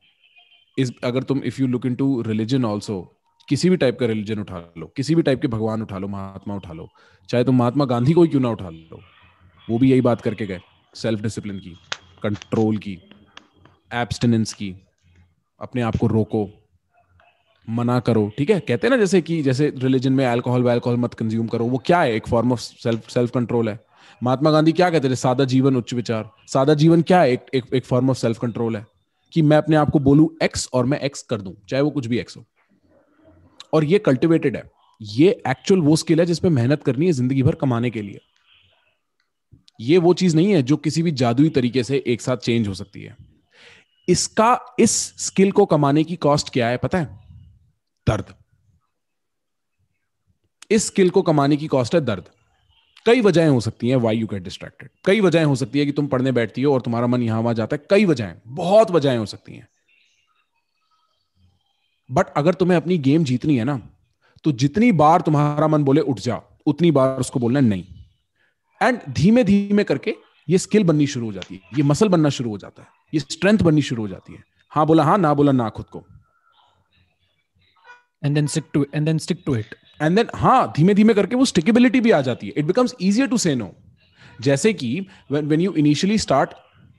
S2: इस, अगर तुम if you look into religion also किसी भी टाइप का रिलीजन उठा लो, किसी भी टाइप के भगवान उठा लो, महात्मा उठा लो, चाहे तुम महात्मा गांधी को ही क्यों ना उठा लो, वो भी यही बात करके गए सेल्फ डिसिप्लिन की कंट्रोल की एब्सटिनेंस की। अपने आप को रोको मना करो ठीक है? कहते हैं ना जैसे कि जैसे रिलीजन में अल्कोहल वैल्कोहल मत कंज्यूम करो वो क्या है? एक form of self self control है। महात्मा गांधी क्या कहते थे? सादा जीवन उच्च विचार। सादा जीवन क्या है? एक एक, एक फॉर्म ऑफ़ सेल्फ कंट्रोल है कि मैं अपने आप को बोलूँ एक्स और मैं एक्स कर दूँ चाहे वो कुछ भी एक्स हो। और ये कल्टिवेटेड है। ये एक्चुअल वो स्किल है जिसपे मेहनत करनी है ज़िंदगी भर कमाने के लिए। ये वो चीज़ नहीं है जो किसी भी जादुई तरीके से एक साथ चेंज हो सकती है। इसका, इस स्किल को कमाने की कॉस्ट क्या है, पता है? दर्द। इस स्किल को कमाने की कॉस्ट है दर्द। कई वजहें हो सकती हैं वाई यू गेट डिस्ट्रैक्टेड कई वजहें हो सकती है कि तुम पढ़ने बैठती हो और तुम्हारा मन यहाँ वहाँ जाता है। कई वजहें, बहुत वजहें हो सकती हैं। बट अगर तुम्हें अपनी गेम जीतनी है ना तो जितनी बार तुम्हारा मन बोले, उठ जा, उतनी बार उसको बोलना नहीं. एंड धीमे धीमे करके ये स्किल बननी शुरू हो जाती है। ये मसल बनना शुरू हो जाता है। ये स्ट्रेंथ बननी शुरू हो जाती है। हाँ बोला हाँ ना बोला ना खुद को।
S1: And then stick to and then stick to it
S2: and then हाँ धीमे धीमे करके वो स्टिकेबिलिटी भी आ जाती है। It becomes easier to say no जैसे कि व्हेन यू इनिशियली स्टार्ट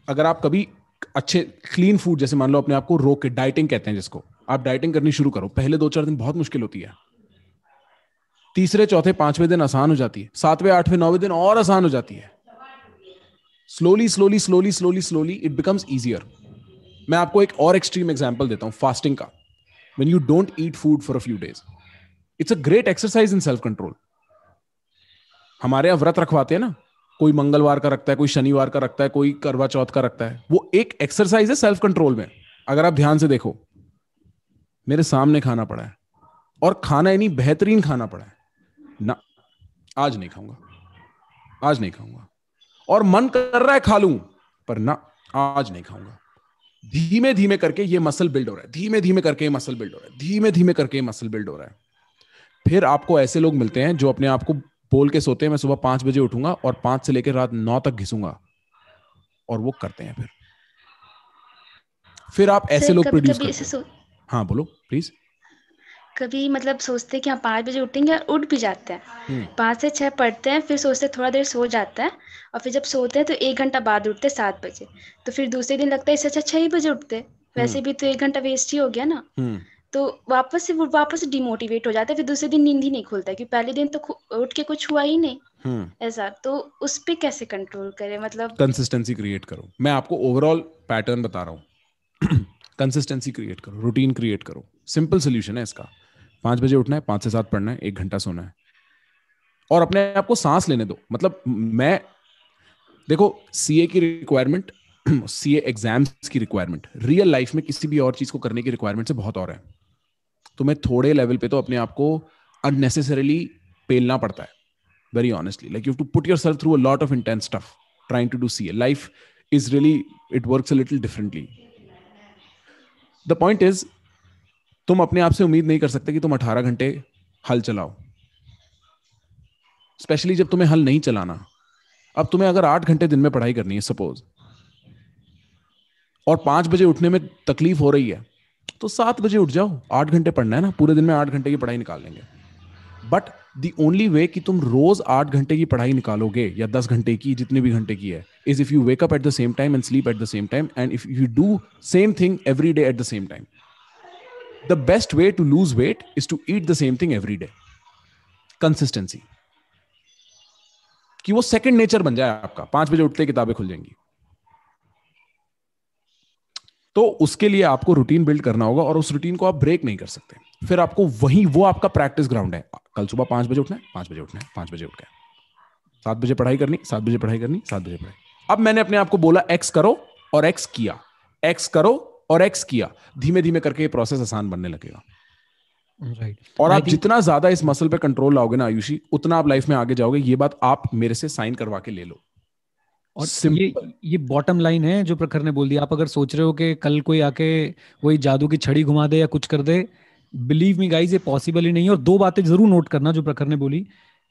S2: अगर आप कभी अच्छे क्लीन फ़ूड जैसे मान लो अपने आप को रोक के डाइटिंग कहते हैं जिसको आप डाइटिंग करनी शुरू करो। पहले दो चार दिन बहुत मुश्किल होती है। तीसरे चौथे पाँचवें दिन आसान हो जाती है। सातवें आठवें नौवें दिन और आसान हो जाती है। Slowly slowly slowly slowly slowly it becomes easier मैं आपको एक और एक्सट्रीम एग्ज़ाम्पल देता हूँ फास्टिंग का। When you don't eat food for a few days it's a great exercise in self control हमारे यहाँ व्रत रखवाते हैं ना। कोई मंगलवार का रखता है, कोई शनिवार का रखता है, कोई करवा चौथ का रखता है। वो एक एक्सरसाइज है सेल्फ कंट्रोल में। अगर आप ध्यान से देखो, मेरे सामने खाना पड़ा है। और खाना यानी बेहतरीन खाना पड़ा है। ना, आज नहीं खाऊँगा। आज नहीं खाऊँगा। और मन कर रहा है खा लू पर ना आज नहीं खाऊँगा। धीमे धीमे करके ये मसल बिल्ड हो रहा है। धीमे धीमे करके ये मसल बिल्ड हो रहा है। धीमे धीमे करके ये मसल बिल्ड हो रहा है। फिर आपको ऐसे लोग मिलते हैं जो अपने आप को बोल के सोते हैं मैं सुबह पाँच बजे उठूँगा और पाँच से लेकर रात नौ तक घिसूँगा। और वो करते हैं फिर। फिर आप ऐसे लोग प्रोड्यूस करते हैं। हाँ बोलो प्लीज़
S4: कभी मतलब सोचते हैं कि हाँ पाँच बजे उठेंगे और उठ भी जाते हैं। हम्म। पाँच से छः पढ़ते हैं फिर सोचते थोड़ा देर सो जाता हैं। और फिर जब सोते हैं तो एक घंटा बाद उठते हैं सात बजे। तो फिर दूसरे दिन लगता है इससे अच्छा छः ही बजे उठते वैसे हम्म। भी तो एक घंटा वेस्ट ही हो गया ना। हम्म। तो वापस से वो वापस डिमोटिवेट हो जाता है फिर दूसरे दिन नींद ही नहीं खुलता क्योंकि पहले दिन तो उठ के कुछ हुआ ही नहीं। ऐसा तो उस पर कैसे कंट्रोल करें? मतलब
S2: कंसिस्टेंसी क्रिएट करो। मैं आपको ओवरऑल पैटर्न बता रहा हूँ। कंसिस्टेंसी क्रिएट करो रूटीन क्रिएट करो। सिंपल सोल्यूशन है इसका। पाँच बजे उठना है पाँच से सात पढ़ना है एक घंटा सोना है। और अपने आप को सांस लेने दो। मतलब मैं देखो सीए की रिक्वायरमेंट सीए एग्ज़ाम्स की रिक्वायरमेंट रियल लाइफ में किसी भी और चीज़ को करने की रिक्वायरमेंट से बहुत और है। तो मैं थोड़े लेवल पे तो अपने आप को अननेसेसरीली पेलना पड़ता है very honestly like you to put yourself through a lot of intense stuff trying to do C A life is really it works a little differently the point is तुम अपने आप से उम्मीद नहीं कर सकते कि तुम 18 घंटे हल चलाओ। स्पेशली जब तुम्हें हल नहीं चलाना। अब तुम्हें अगर आठ घंटे दिन में पढ़ाई करनी है सपोज़ और पाँच बजे उठने में तकलीफ़ हो रही है तो सात बजे उठ जाओ। आठ घंटे पढ़ना है ना, पूरे दिन में आठ घंटे की पढ़ाई निकाल लेंगे। बट दी ओनली वे कि तुम रोज आठ घंटे की पढ़ाई निकालोगे, या दस घंटे की, जितने भी घंटे की है is if you wake up at the same time and sleep at the same time and if you do same thing every day at the same time the best way to lose weight is to eat the same thing every day consistency कि वो second nature बन जाए आपका। पाँच बजे उठते किताबें खुल जाएँगी। तो उसके लिए आपको रूटीन बिल्ड करना होगा और उस रूटीन को आप ब्रेक नहीं कर सकते। फिर आपको वही, वो आपका प्रैक्टिस ग्राउंड है। कल सुबह पाँच बजे उठना है, पाँच बजे उठना है, पाँच बजे उठ गए। सात बजे पढ़ाई करनी, सात बजे पढ़ाई करनी, सात बजे पढ़ाई। अब मैंने अपने आप को बोला एक्स करो और एक्स किया। एक्स करो और एक्स किया। धीमे धीमे करके ये प्रोसेस आसान बनने लगेगा। Right right. और आप जितना ज़्यादा इस मसल पे कंट्रोल लाओगे ना आयुषी उतना आप लाइफ में आगे जाओगे। ये बात आप मेरे से साइन करवा के ले लो।
S1: और ये ये बॉटम लाइन है जो प्रखर ने बोल दिया। आप अगर सोच रहे हो कि कल कोई आके वही जादू की छड़ी घुमा दे या कुछ कर दे बिलीव मी गाइस ये पॉसिबल ही नहीं है। और दो बातें ज़रूर नोट करना जो प्रखर ने बोली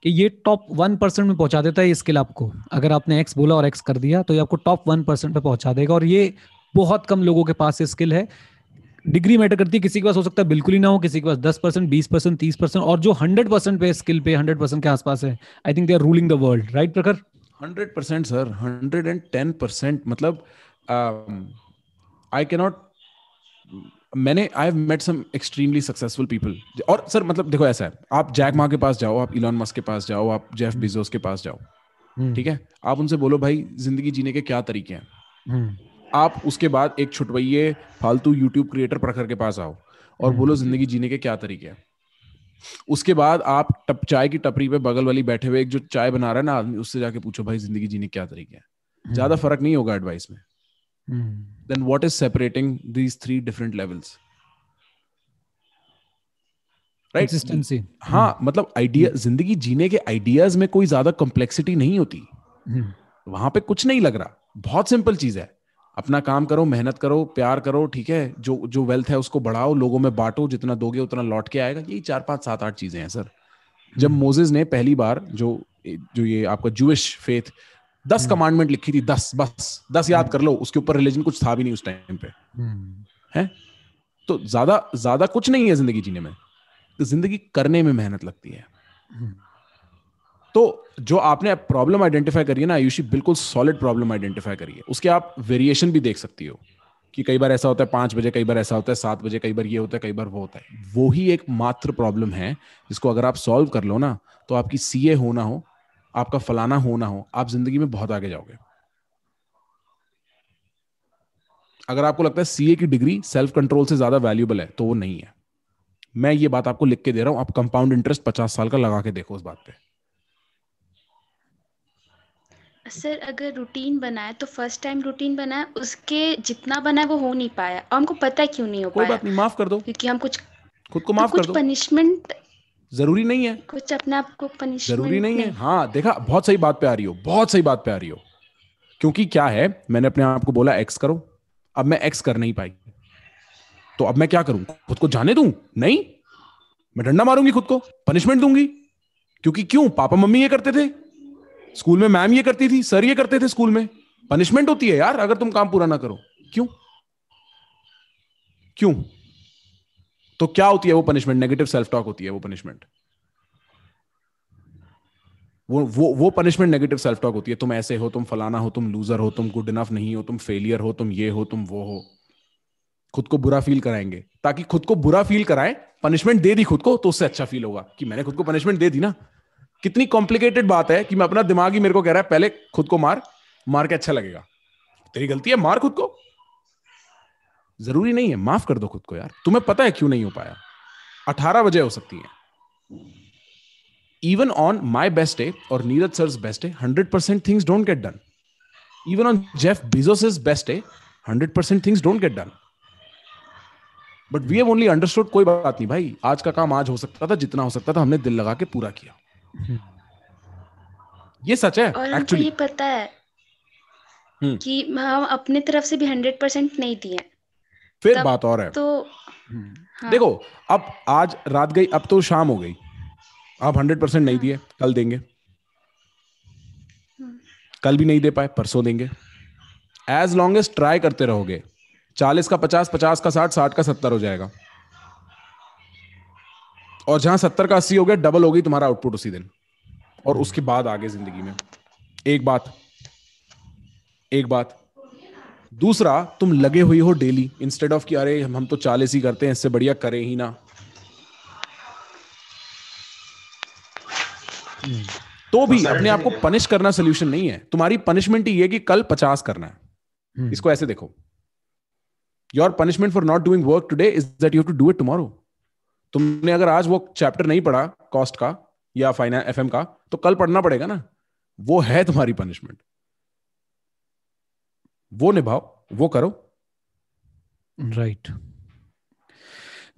S1: कि ये टॉप वन परसेंट में पहुँचा देता है ये स्किल आपको। अगर आपने एक्स बोला और एक्स कर दिया तो ये आपको टॉप वन परसेंट पे पहुँचा देगा। और ये बहुत कम लोगों के पास ये स्किल है। डिग्री मैटर करती है किसी के पास हो सकता है बिल्कुल ही ना हो किसी के पास दस परसेंट बीस परसेंट तीस परसेंट और जो हंड्रेड परसेंट पे स्किल पे हंड्रेड परसेंट के आसपास है I think they are ruling the world right Prakhar
S2: hundred percent sir hundred and ten percent मतलब आई कैनॉट मैंने I have met some extremely successful people और सर मतलब देखो ऐसा है आप जैक मा के पास जाओ आप इलॉन मस्क के पास जाओ आप जेफ बिजोस के पास जाओ हम्म। ठीक है? आप उनसे बोलो भाई ज़िंदगी जीने के क्या तरीके हैं? हम्म। आप उसके बाद एक छुटवइये फालतू यूट्यूब क्रिएटर प्रखर के पास आओ। और हम्म। बोलो ज़िंदगी जीने के क्या तरीके हैं? उसके बाद आप टप चाय की टपरी पे बगल वाली बैठे हुए एक जो चाय बना रहा है ना आदमी उससे जाके पूछो भाई ज़िंदगी जीने क्या तरीके हैं? ज़्यादा फ़र्क नहीं होगा एडवाइस में। Then what is separating these three different levels
S1: right
S2: हाँ मतलब आइडिया ज़िंदगी जीने के आइडियाज़ में कोई ज़्यादा कॉम्प्लेक्सिटी नहीं होती. वहाँ पे कुछ नहीं लग रहा। बहुत सिंपल चीज़ है। अपना काम करो मेहनत करो प्यार करो ठीक है? जो जो वेल्थ है उसको बढ़ाओ लोगों में बांटो जितना दोगे उतना लौट के आएगा। यही चार पाँच सात आठ चीज़ें हैं सर। जब मोजेस hmm. ने पहली बार जो जो ये आपका जूश फेथ दस कमांडमेंट लिखी थी दस बस दस याद कर लो उसके ऊपर रिलीजन कुछ था भी नहीं उस टाइम पे। है? तो ज़्यादा ज़्यादा कुछ नहीं है ज़िंदगी जीने में। तो ज़िंदगी करने में मेहनत लगती है। तो जो आपने प्रॉब्लम आइडेंटिफाई करी है ना आयुषी बिल्कुल सॉलिड प्रॉब्लम आइडेंटिफाई करी है। उसके आप वेरिएशन भी देख सकती हो कि कई बार ऐसा होता है, पाँच बजे कई बार ऐसा होता है, सात बजे कई बार ये होता है, कई बार वो होता है। वो ही एक मात्र प्रॉब्लम है, जिसको अगर आप सॉल्व कर लो ना तो आपकी सीए होना हो, आपका फलाना होना हो, आप ज़िंदगी में बहुत आगे जाओगे। अगर आपको लगता है सीए की डिग्री सेल्फ कंट्रोल से ज़्यादा वैल्यूबल है तो वो नहीं है। मैं ये बात आपको लिख के दे रहा हूँ, आप कंपाउंड इंटरेस्ट पचास साल का लगा के देखो उस बात पे।
S4: सर अगर रूटीन बनाए तो फ़र्स्ट टाइम रूटीन बनाए उसके जितना बना है वो हो नहीं पाया। और हमको पता क्यों नहीं हो
S2: कोई पाया। कोई बात नहीं माफ़ कर दो।
S4: क्योंकि हम कुछ
S2: खुद को माफ़ तो कर दो।
S4: पनिशमेंट
S2: ज़रूरी नहीं है।
S4: कुछ अपने आप को पनिशमेंट
S2: ज़रूरी नहीं, नहीं। है हाँ देखा बहुत सही बात पे आ रही हो बहुत सही बात पे आ रही हो। क्योंकि क्या है मैंने अपने आप को बोला एक्स करो। अब मैं एक्स कर नहीं पाई। तो अब मैं क्या करूँ? खुद को जाने दूँ? नहीं। मैं डंडा मारूँगी खुद को। पनिशमेंट दूँगी। क्योंकि क्यों? पापा मम्मी ये करते थे। स्कूल में मैम ये करती थी, सर ये करते थे स्कूल में। पनिशमेंट होती है यार, अगर तुम काम पूरा ना करो। क्यों? क्यों? तो क्या होती है वो पनिशमेंट? नेगेटिव सेल्फ टॉक होती है वो पनिशमेंट। वो वो वो पनिशमेंट नेगेटिव सेल्फ टॉक होती है। तुम ऐसे हो, तुम फलाना हो, तुम लूजर हो, तुम गुड इनफ नहीं हो, तुम फेलियर हो, तुम ये हो, तुम वो हो। खुद को बुरा फील कराएँगे। ताकि खुद को बुरा फील कराए पनिशमेंट दे दी खुद को तो उससे अच्छा फील होगा। कि मैंने खुद को पनिशमेंट दे दी ना। कितनी कॉम्प्लिकेटेड बात है कि मैं अपना दिमाग ही मेरे को कह रहा है, पहले खुद को मार मार के अच्छा लगेगा। तेरी गलती है, मार खुद को। ज़रूरी नहीं है, माफ़ कर दो खुद को यार। तुम्हें पता है क्यों नहीं हो पाया? अठारह बजे हो सकती है। Even on my best day और Neeraj sir best day hundred percent things don't get done even on Jeff Bezos best day hundred percent things don't get done but we have only understood कोई बात नहीं भाई। आज का काम आज हो सकता था, जितना हो सकता था, हमने दिल लगा के पूरा किया। ये सच है
S4: एक्चुअली पता है हम्म। कि हम अपने तरफ़ से भी हंड्रेड परसेंट नहीं दिए।
S2: फिर बात और है।
S4: तो
S2: हम्म। हाँ। देखो अब आज रात गई अब तो शाम हो गई। आप हंड्रेड परसेंट नहीं दिए कल देंगे। हम्म। कल भी नहीं दे पाए परसों देंगे। एज लॉन्ग एज ट्राई करते रहोगे चालीस का पचास पचास का साठ साठ का सत्तर हो जाएगा। और जहाँ सत्तर का अस्सी हो गया डबल हो गई तुम्हारा आउटपुट उसी दिन। और उसके बाद आगे ज़िंदगी में। एक बात। एक बात। दूसरा तुम लगे हुई हो डेली इंस्टेड ऑफ़ कि अरे हम तो चालीस ही करते हैं इससे बढ़िया करें ही ना। तो भी अपने आप को पनिश करना सोल्यूशन नहीं है। तुम्हारी पनिशमेंट ही है कि कल पचास करना है। हम्म। इसको ऐसे देखो। Your punishment for not doing work today is that you to do it tomorrow तुमने अगर आज वो चैप्टर नहीं पढ़ा कॉस्ट का या फाइनेंस एफ़ का तो कल पढ़ना पड़ेगा ना। वो है तुम्हारी पनिशमेंट वो निभाओ वो करो।
S1: राइट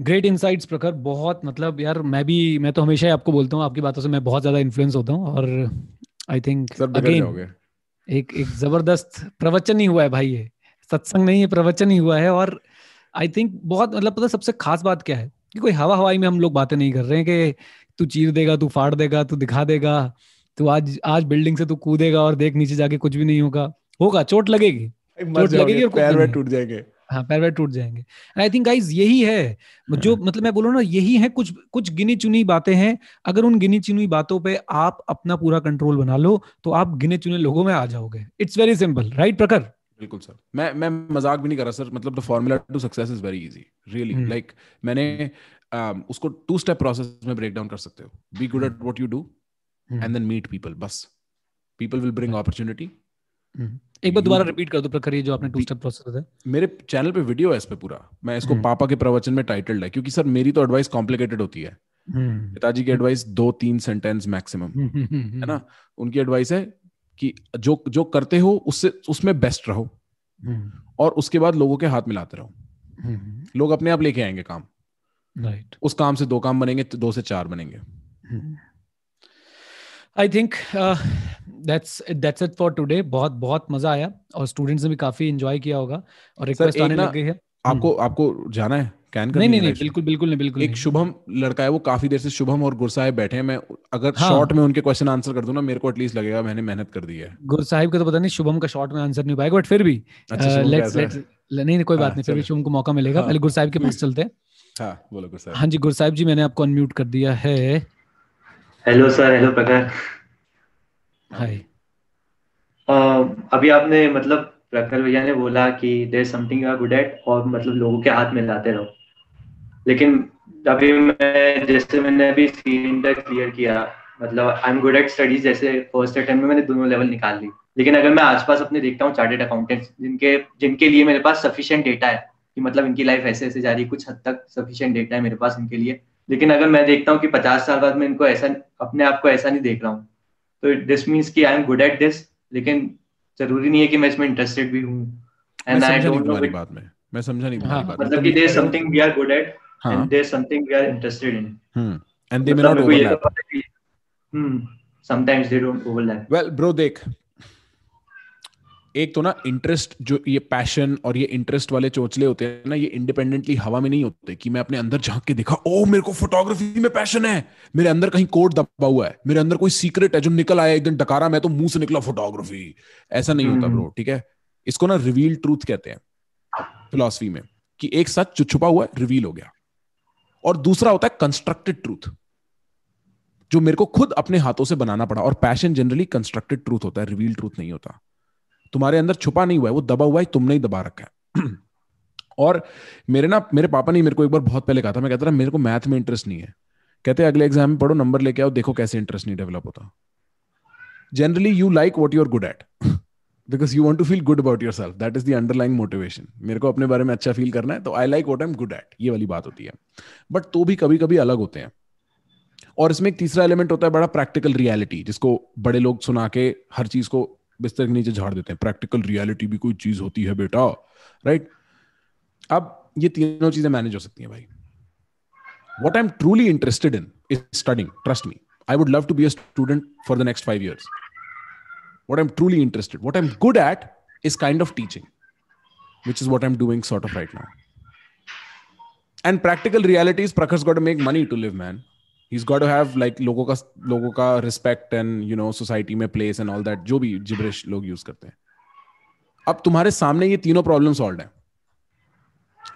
S1: ग्रेट इनसाइट्स प्रखर बहुत मतलब यार मैं भी मैं तो हमेशा ही आपको बोलता हूँ आपकी बातों से मैं बहुत ज़्यादा इन्फ्लुएंस होता हूँ और आई थिंक अगेन एक एक ज़बरदस्त प्रवचन ही हुआ है भाई ये। सत्संग नहीं है प्रवचन ही हुआ है और आई थिंक बहुत मतलब पता सबसे खास बात क्या है? कि कोई हवा हवाई में हम लोग बातें नहीं कर रहे हैं कि तू चीर देगा तू फाड़ देगा तू दिखा देगा तू आज आज बिल्डिंग से तू कूदेगा और देख नीचे जाके कुछ भी नहीं होगा। होगा चोट लगेगी। चोट
S2: लगेगी और पैर में टूट जाएँगे।
S1: हाँ पैर वैर टूट जाएँगे। आई थिंक गाइज़ यही है। जो हाँ। मतलब मैं बोलूँ ना यही है कुछ कुछ गिनी चुनी बातें हैं। अगर उन गिनी चुनी बातों पे आप अपना पूरा कंट्रोल बना लो तो आप गिने चुने लोगों में आ जाओगे। It's very simple right Prakhar
S2: बिल्कुल सर। मैं मैं मज़ाक भी नहीं कर रहा सर मतलब the formula to success is very easy really like मैंने um, उसको टू स्टेप प्रोसेस में ब्रेक डाउन कर सकते हो। Be good at what you do and then meet people बस। पीपल विल ब्रिंग अपॉर्चुनिटी
S1: एक बार दोबारा रिपीट कर दो प्रक्रिया जो आपने टू स्टेप प्रोसेस है
S2: मेरे चैनल पे वीडियो है इस पे पूरा। मैं इसको हम्म। पापा के प्रवचन में टाइटल्ड है क्योंकि सर मेरी तो एडवाइस कॉम्प्लिकेटेड होती है। हम्म। पिताजी की एडवाइस दो तीन सेंटेंस मैक्सिमम है ना? उनकी एडवाइस है कि जो जो करते हो उससे उसमें बेस्ट रहो। हम्म। और उसके बाद लोगों के हाथ मिलाते रहो। लोग अपने आप लेके आएँगे काम। राइट उस काम से दो काम बनेंगे तो दो से चार बनेंगे।
S1: I think that's that's it for today बहुत बहुत मज़ा आया। और स्टूडेंट्स ने भी काफ़ी एंजॉय किया होगा। और रिक्वेस्ट आने लग गई है।
S2: आपको हम्म। आपको जाना है? कैन
S1: नहीं नहीं नहीं बिल्कुल बिल्कुल नहीं बिल्कुल
S2: एक शुभम लड़का है वो काफ़ी देर से शुभम और गुरसाहिब बैठे हैं। मैं अगर हाँ. शॉर्ट में उनके क्वेश्चन आंसर कर दूँ ना मेरे को एटलीस्ट लगेगा मैंने मेहनत कर दी है।
S1: गुरसाहिब का तो पता नहीं शुभम का शॉर्ट में आंसर नहीं पाएगा बट फिर भी लेट्स लेट्स नहीं कोई बात हाँ, नहीं फिर भी शुभम को मौका मिलेगा। हाँ। पहले गुरसाहिब के पास चलते हैं। हाँ बोलो गुरसाहिब। हाँ जी गुरसाहिब जी मैंने आपको अनम्यूट कर दिया है।
S5: हेलो सर हेलो प्रकार
S1: हाय
S5: अभी आपने मतलब प्रखर भैया ने बोला कि there something you are good at और मतलब लोगों के हाथ में लाते रहो। लेकिन अभी मैं जैसे मैंने अभी क्लियर किया मतलब I am good at studies जैसे फ़र्स्ट अटेम्प्ट में मैंने दोनों लेवल निकाल ली। लेकिन अगर मैं आसपास अपने देखता हूँ चार्टेड अकाउंटेंट्स जिनके जिनके लिए मेरे पास सफिशियंट डेटा है कि मतलब इनकी लाइफ ऐसे ऐसे जा रही है कुछ हद तक सफिशियंट डेटा है मेरे पास इनके लिए। लेकिन अगर मैं देखता हूँ कि पचास साल बाद मैं इनको ऐसा अपने आप को ऐसा नहीं देख रहा हूँ तो दिस मीन्स की I am good at this लेकिन ज़रूरी नहीं है कि मैं इसमें इंटरेस्टेड भी हूँ। एंड आई डोंट नो बात में। मैं समझा नहीं हाँ, मतलब कि there is something we are good at and there is something we are interested in hmm and they may not overlap hmm sometimes they don't overlap
S2: well bro देख। एक तो ना इंटरेस्ट जो ये पैशन और ये इंटरेस्ट वाले चोचले होते हैं ना ये इंडिपेंडेंटली हवा में नहीं होते कि मैं अपने अंदर झाँक के देखा ओ मेरे को फोटोग्राफी में पैशन है। मेरे अंदर कहीं कोड दबा हुआ है। मेरे अंदर कोई सीक्रेट है जो निकल आया एक दिन डकारा मैं तो मुँह से निकला फोटोग्राफी ऐसा नहीं होता ब्रो हम्म। ठीक है? इसको ना रिवील ट्रूथ कहते हैं फिलोसफी में कि एक सच जो छुपा हुआ है रिवील हो गया। और दूसरा होता है कंस्ट्रक्टेड ट्रूथ जो मेरे को खुद अपने हाथों से बनाना पड़ा। और पैशन जनरली कंस्ट्रक्टेड ट्रूथ होता है रिवील ट्रूथ नहीं होता। तुम्हारे अंदर छुपा नहीं हुआ है, वो दबा हुआ है, तुमने ही दबा रखा है। और मेरे ना, मेरे पापा ने मेरे को एक बार बहुत पहले कहा था, मैं कहता था, मेरे को मैथ में इंटरेस्ट नहीं है। कहते अगले एग्ज़ाम में पढ़ो नंबर लेके आओ, देखो कैसे इंटरेस्ट नहीं डेवलप होता। Generally you like what you are good at because you want to feel good about yourself that is the underlying motivation मेरे को अपने बारे में अच्छा फील करना है तो I like what I am good at ये वाली बात होती है। बट तो भी कभी कभी अलग होते हैं। और इसमें एक तीसरा एलिमेंट होता है, बड़ा प्रैक्टिकल रियलिटी जिसको बड़े लोग सुना के हर चीज़ को बिस्तर के नीचे झाड़ देते हैं। प्रैक्टिकल रियलिटी भी कोई चीज़ होती है, बेटा। राइट अब ये तीनों चीज़ें मैनेज हो सकती हैं भाई। What i'm truly interested in is studying. Trust me I would love to be a student for the next 5 years. What i'm truly interested what i'm good at is kind of teaching which is what i'm doing sort of right now and practical reality is prakhar's got to make money to live man he's got to have like लोगों का लोगों का respect and you know society में place and all that जो भी gibberish लोग use करते हैं अब तुम्हारे सामने ये तीनों प्रॉब्लम सॉल्व है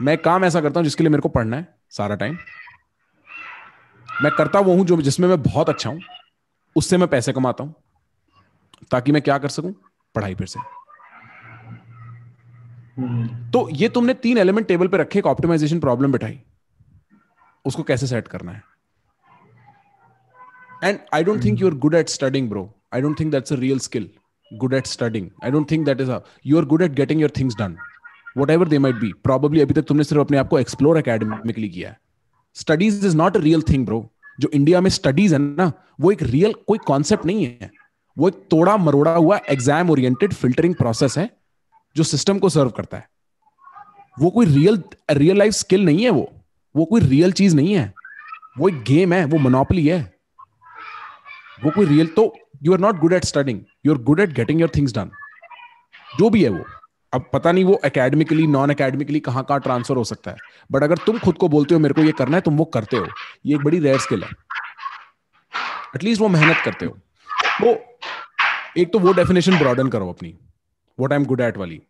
S2: मैं काम ऐसा करता हूँ जिसके लिए मेरे को पढ़ना है सारा टाइम मैं करता वो हूँ जो जिसमें मैं बहुत अच्छा हूँ उससे मैं पैसे कमाता हूँ ताकि मैं क्या कर सकूँ? पढ़ाई फिर से। तो ये तुमने तीन एलिमेंट टेबल पे रखे, एक ऑप्टिमाइजेशन प्रॉब्लम बिठाई। उसको कैसे सेट करना है? And I don't think you are good at studying bro I don't think that's a real skill good at studying I don't think that is you are good at getting your things done whatever they might be probably अभी तक तुमने सिर्फ़ अपने आपको explore academically किया है। Studies is not a real thing bro जो India में स्टडीज़ है ना, वो एक रियल कोई कॉन्सेप्ट नहीं है। वो एक तोड़ा मरोड़ा हुआ एग्ज़ाम ओरिएंटेड फिल्टरिंग प्रोसेस है, जो सिस्टम को सर्व करता है। वो कोई रियल रियल लाइफ स्किल नहीं है वो। वो कोई रियल चीज़ नहीं है। वो एक गेम है, वो मोनोपली है। वो कोई रियल तो you are not good at studying you are good at getting your things done जो भी है वो। अब पता नहीं वो एकेडमिकली नॉन एकेडमिकली कहाँ कहाँ ट्रांसफ़र हो सकता है। बट अगर तुम खुद को बोलते हो, मेरे को ये करना है, तुम वो करते हो। ये एक बड़ी रेयर स्किल है। एटलीस्ट वो मेहनत करते हो। तो एक तो वो डेफिनेशन ब्रॉडन करो अपनी what I am good at वाली।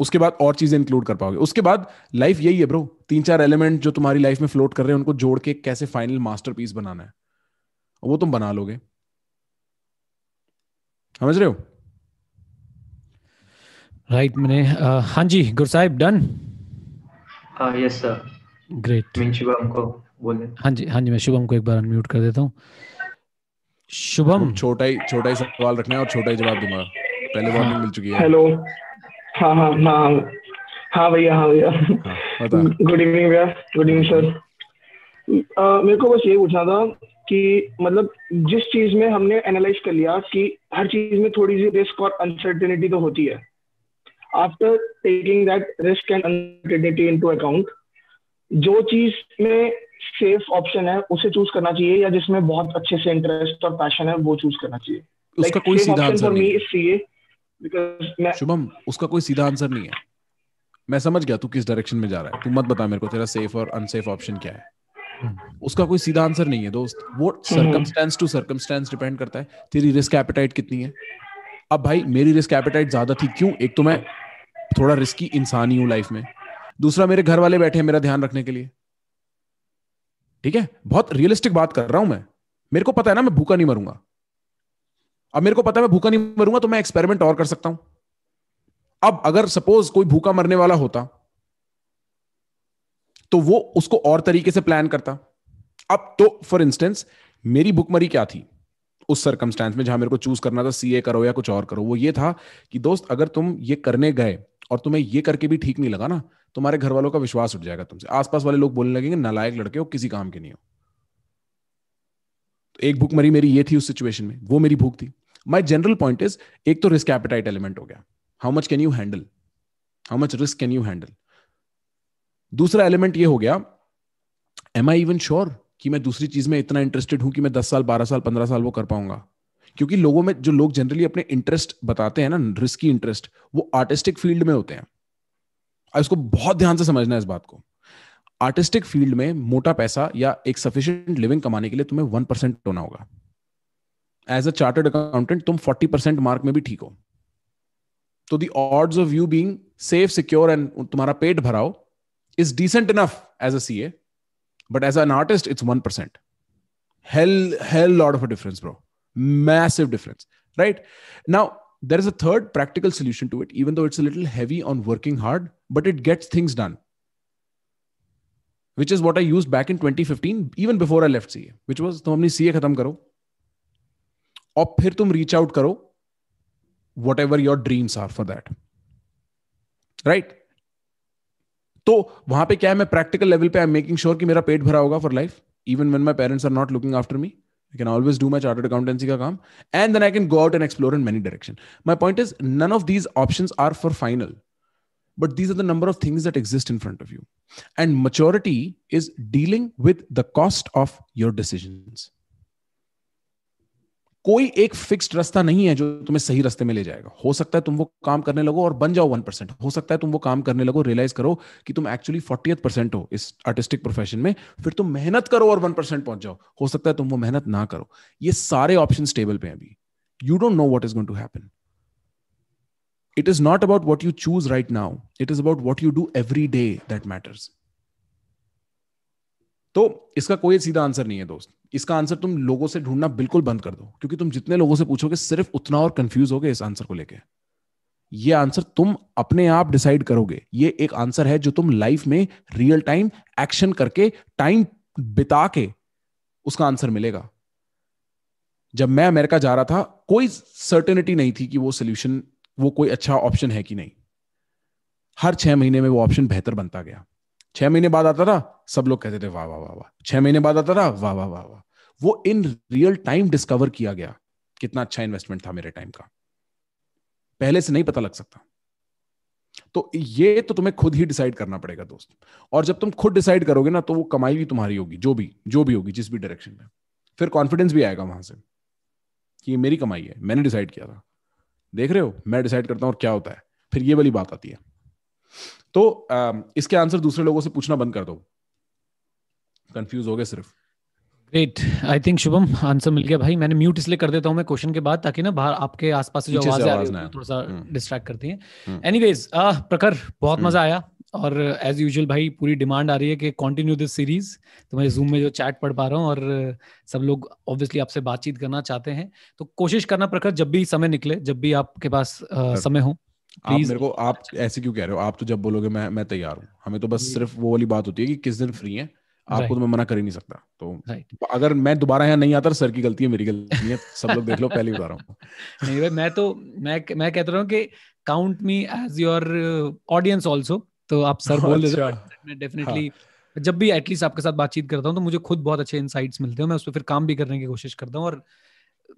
S2: उसके बाद और चीज़ें इंक्लूड कर पाओगे। उसके बाद लाइफ यही है ब्रो तीन चार एलिमेंट जो तुम्हारी लाइफ में फ्लोट कर रहे हैं उनको जोड़ के कैसे फाइनल मास्टरपीस बनाना है। वो तुम बना लोगे। समझ रहे हो?
S1: राइट right, मैंने हाँ जी Gursahib done
S5: yes sir
S1: great
S5: मैं शुभम को बोले
S1: हाँ जी हाँ जी मैं शुभम को एक बार अनम्यूट कर देता हूँ। शुभम।
S2: छोटा ही छोटा ही सवाल रखना है और छोटा ही जवाब दूँगा। पहले वार्निंग मिल चुकी है।
S6: हेलो। हाँ हाँ हाँ। हाँ भैया हाँ भैया। गुड इवनिंग भैया। Good evening sir. मेरे को बस ये पूछना था कि मतलब जिस चीज़ में हमने एनालाइज कर लिया कि हर चीज़ में थोड़ी सी रिस्क और अनसर्टेनिटी तो होती है। After taking that risk and uncertainty into account जो चीज़ में सेफ़ ऑप्शन है उसे चूज़ करना चाहिए या जिसमें बहुत अच्छे से इंटरेस्ट और पैशन है वो चूज़ करना चाहिए।
S2: उसका like, कोई सीधा आंसर नहीं है। शुभम उसका कोई सीधा आंसर नहीं है। मैं समझ गया तू किस डायरेक्शन में जा रहा है। तू मत बता मेरे को तेरा सेफ़ और अनसेफ ऑप्शन क्या है। हम्म। उसका कोई सीधा आंसर नहीं है दोस्त। वो सर्कमस्टेंस टू सर्कमस्टेंस डिपेंड करता है तेरी रिस्क एपेटाइट कितनी है। अब भाई मेरी रिस्क एपेटाइट ज़्यादा थी क्यों? एक तो मैं थोड़ा रिस्की इंसान ही हूँ लाइफ में। दूसरा मेरे घर वाले बैठे हैं मेरा ध्यान रखने के लिए। ठीक है? बहुत रियलिस्टिक बात कर रहा हूँ मैं। मेरे को पता है ना, मैं भूखा नहीं मरूँगा। अब मेरे को पता है मैं भूखा नहीं मरूँगा तो मैं एक्सपेरिमेंट और कर सकता हूँ। अब अगर सपोज़ कोई भूखा मरने वाला होता तो वो उसको और तरीके से प्लान करता। अब तो फॉर इंस्टेंस मेरी भूखमरी क्या थी? उस सरकमस्टेंस में जहाँ मेरे को चूज़ करना था सीए करो या कुछ और करो। वो ये था कि, दोस्त, अगर तुम ये करने गए और तुम्हें ये करके भी ठीक नहीं लगा ना तुम्हारे घर वालों का विश्वास उठ जाएगा तुमसे। आसपास वाले लोग बोलने लगेंगे, नालायक लड़के हो, किसी काम के नहीं हो। तो एक भूख मरी मेरी ये थी उस सिचुएशन में, वो मेरी भूख थी। माई जनरल पॉइंट इज़ एक तो रिस्क एपेटाइट एलिमेंट हो गया। How much can you handle how much risk can you handle दूसरा एलिमेंट ये हो गया एम आई इवन श्योर कि मैं दूसरी चीज़ में इतना इंटरेस्टेड हूँ कि मैं दस साल, बारह साल, पंद्रह साल वो कर पाऊँगा? क्योंकि लोगों में, जो लोग जनरली अपने इंटरेस्ट बताते हैं ना रिस्की इंटरेस्ट वो आर्टिस्टिक फ़ील्ड में होते हैं। इसको बहुत ध्यान से समझना है इस बात को। आर्टिस्टिक फ़ील्ड में मोटा पैसा या एक सफिशियंट लिविंग कमाने के लिए तुम्हें वन परसेंट होना होगा। एज अ चार्टर्ड अकाउंटेंट तुम फोर्टी परसेंट मार्क में भी ठीक हो। तो the odds of you being safe secure and तुम्हारा पेट भराओ is decent enough as a CA but as an artist it's one percent hell hell lord of a difference bro massive difference right now is a third practical solution to it, even though it's a little heavy on working hard but it gets things done which is what i used back in 2015 even before i left ca which was तुम अपनी CA खत्म करो और फिर तुम reach out करो whatever your dreams are for that right तो वहाँ पे क्या है मैं प्रैक्टिकल लेवल पे आई एम मेकिंग श्योर कि मेरा पेट भरा होगा for life even when my parents are not looking after me I can always do my chartered accountancy ka kaam, and then I can go out and explore in many directions. My point is, none of these options are for final, but these are the number of things that exist in front of you. And maturity is dealing with the cost of your decisions. कोई एक fixed रास्ता नहीं है जो तुम्हें सही रास्ते में ले जाएगा। हो सकता है तुम वो काम करने लगो और बन जाओ वन परसेंट हो सकता है तुम वो काम करने लगो रियलाइज़ करो कि तुम एक्चुअली फोर्टी परसेंट हो इस आर्टिस्टिक प्रोफेशन में। फिर तुम मेहनत करो और वन परसेंट पहुँच जाओ। हो सकता है तुम वो मेहनत ना करो। ये सारे ऑप्शन टेबल पे अभी। You don't know what is going to happen it is not about what you choose right now it is about what you do every day that matters तो इसका कोई सीधा आंसर नहीं है दोस्त। इसका आंसर तुम लोगों से ढूंढना बिल्कुल बंद कर दो, क्योंकि तुम जितने लोगों से पूछोगे, सिर्फ़ उतना और कंफ्यूज होगे इस आंसर को लेके। ये आंसर तुम अपने आप डिसाइड करोगे। ये एक आंसर है जो तुम लाइफ में रियल टाइम एक्शन करके टाइम बिता के उसका आंसर मिलेगा। जब मैं अमेरिका जा रहा था, कोई सर्टेनिटी नहीं थी कि वो सोल्यूशन वो कोई अच्छा ऑप्शन है कि नहीं? हर छह महीने में वो ऑप्शन बेहतर बनता गया। छह महीने बाद आता था, सब लोग कहते थे, वाह वाह वाह वाह। छह महीने बाद आता था, वाह वाह वाह वाह। वो इन रियल टाइम डिस्कवर किया गया कितना अच्छा इन्वेस्टमेंट था मेरे टाइम का। पहले से नहीं पता लग सकता। तो ये तो तुम्हें खुद ही डिसाइड करना पड़ेगा, दोस्त। और जब तुम खुद डिसाइड करोगे ना तो वो कमाई भी तुम्हारी होगी, जो भी जो भी होगी, जिस भी डायरेक्शन में। फिर कॉन्फिडेंस भी आएगा वहाँ से कि ये मेरी कमाई है, मैंने डिसाइड किया था। देख रहे हो? मैं डिसाइड करता हूँ और क्या होता है। फिर ये वाली बात आती है। तो आ, इसके आंसर दूसरे लोगों से पूछना बंद कर दो। कंफ्यूज हो गए सिर्फ़।
S1: Great I think Shubham answer मिल गया भाई। मैंने म्यूट इसलिए कर देता हूँ मैं क्वेश्चन के बाद ताकि ना बाहर आपके आसपास से जो आवाज़ आ रही है थोड़ा सा डिस्ट्रैक्ट हम्म। करती है। एनीवेज वेज प्रखर बहुत हम्म। मज़ा आया। और एज यूजुअल भाई पूरी डिमांड आ रही है कि कंटिन्यू दिस सीरीज़ तो मैं जूम में जो चैट पढ़ पा रहा हूँ और सब लोग ऑब्वियसली आपसे बातचीत करना चाहते हैं। तो कोशिश करना प्रखर जब भी समय निकले जब भी आपके पास आ, समय हो
S2: आप मेरे को आप ऐसे क्यों कह रहे हो? आप तो जब बोलोगे मैं मैं तैयार हूँ। हमें तो बस सिर्फ़ वो वाली बात होती है कि किस दिन फ्री है आपको तो मैं मना कर ही नहीं सकता। तो अगर मैं दोबारा यहाँ नहीं आता सर की गलती है मेरी गलती है सब लोग देख लो पहले बता रहा हूँ।
S1: नहीं भाई मैं तो मैं मैं कहता रहा हूँ कि count me as your audience also तो आप सर बोल देते मैं डेफिनेटली हाँ. जब भी एटलीस्ट आपके साथ बातचीत करता हूँ तो मुझे खुद बहुत अच्छे इनसाइट्स मिलते हैं। मैं उस पर फिर काम भी करने की कोशिश करता हूँ और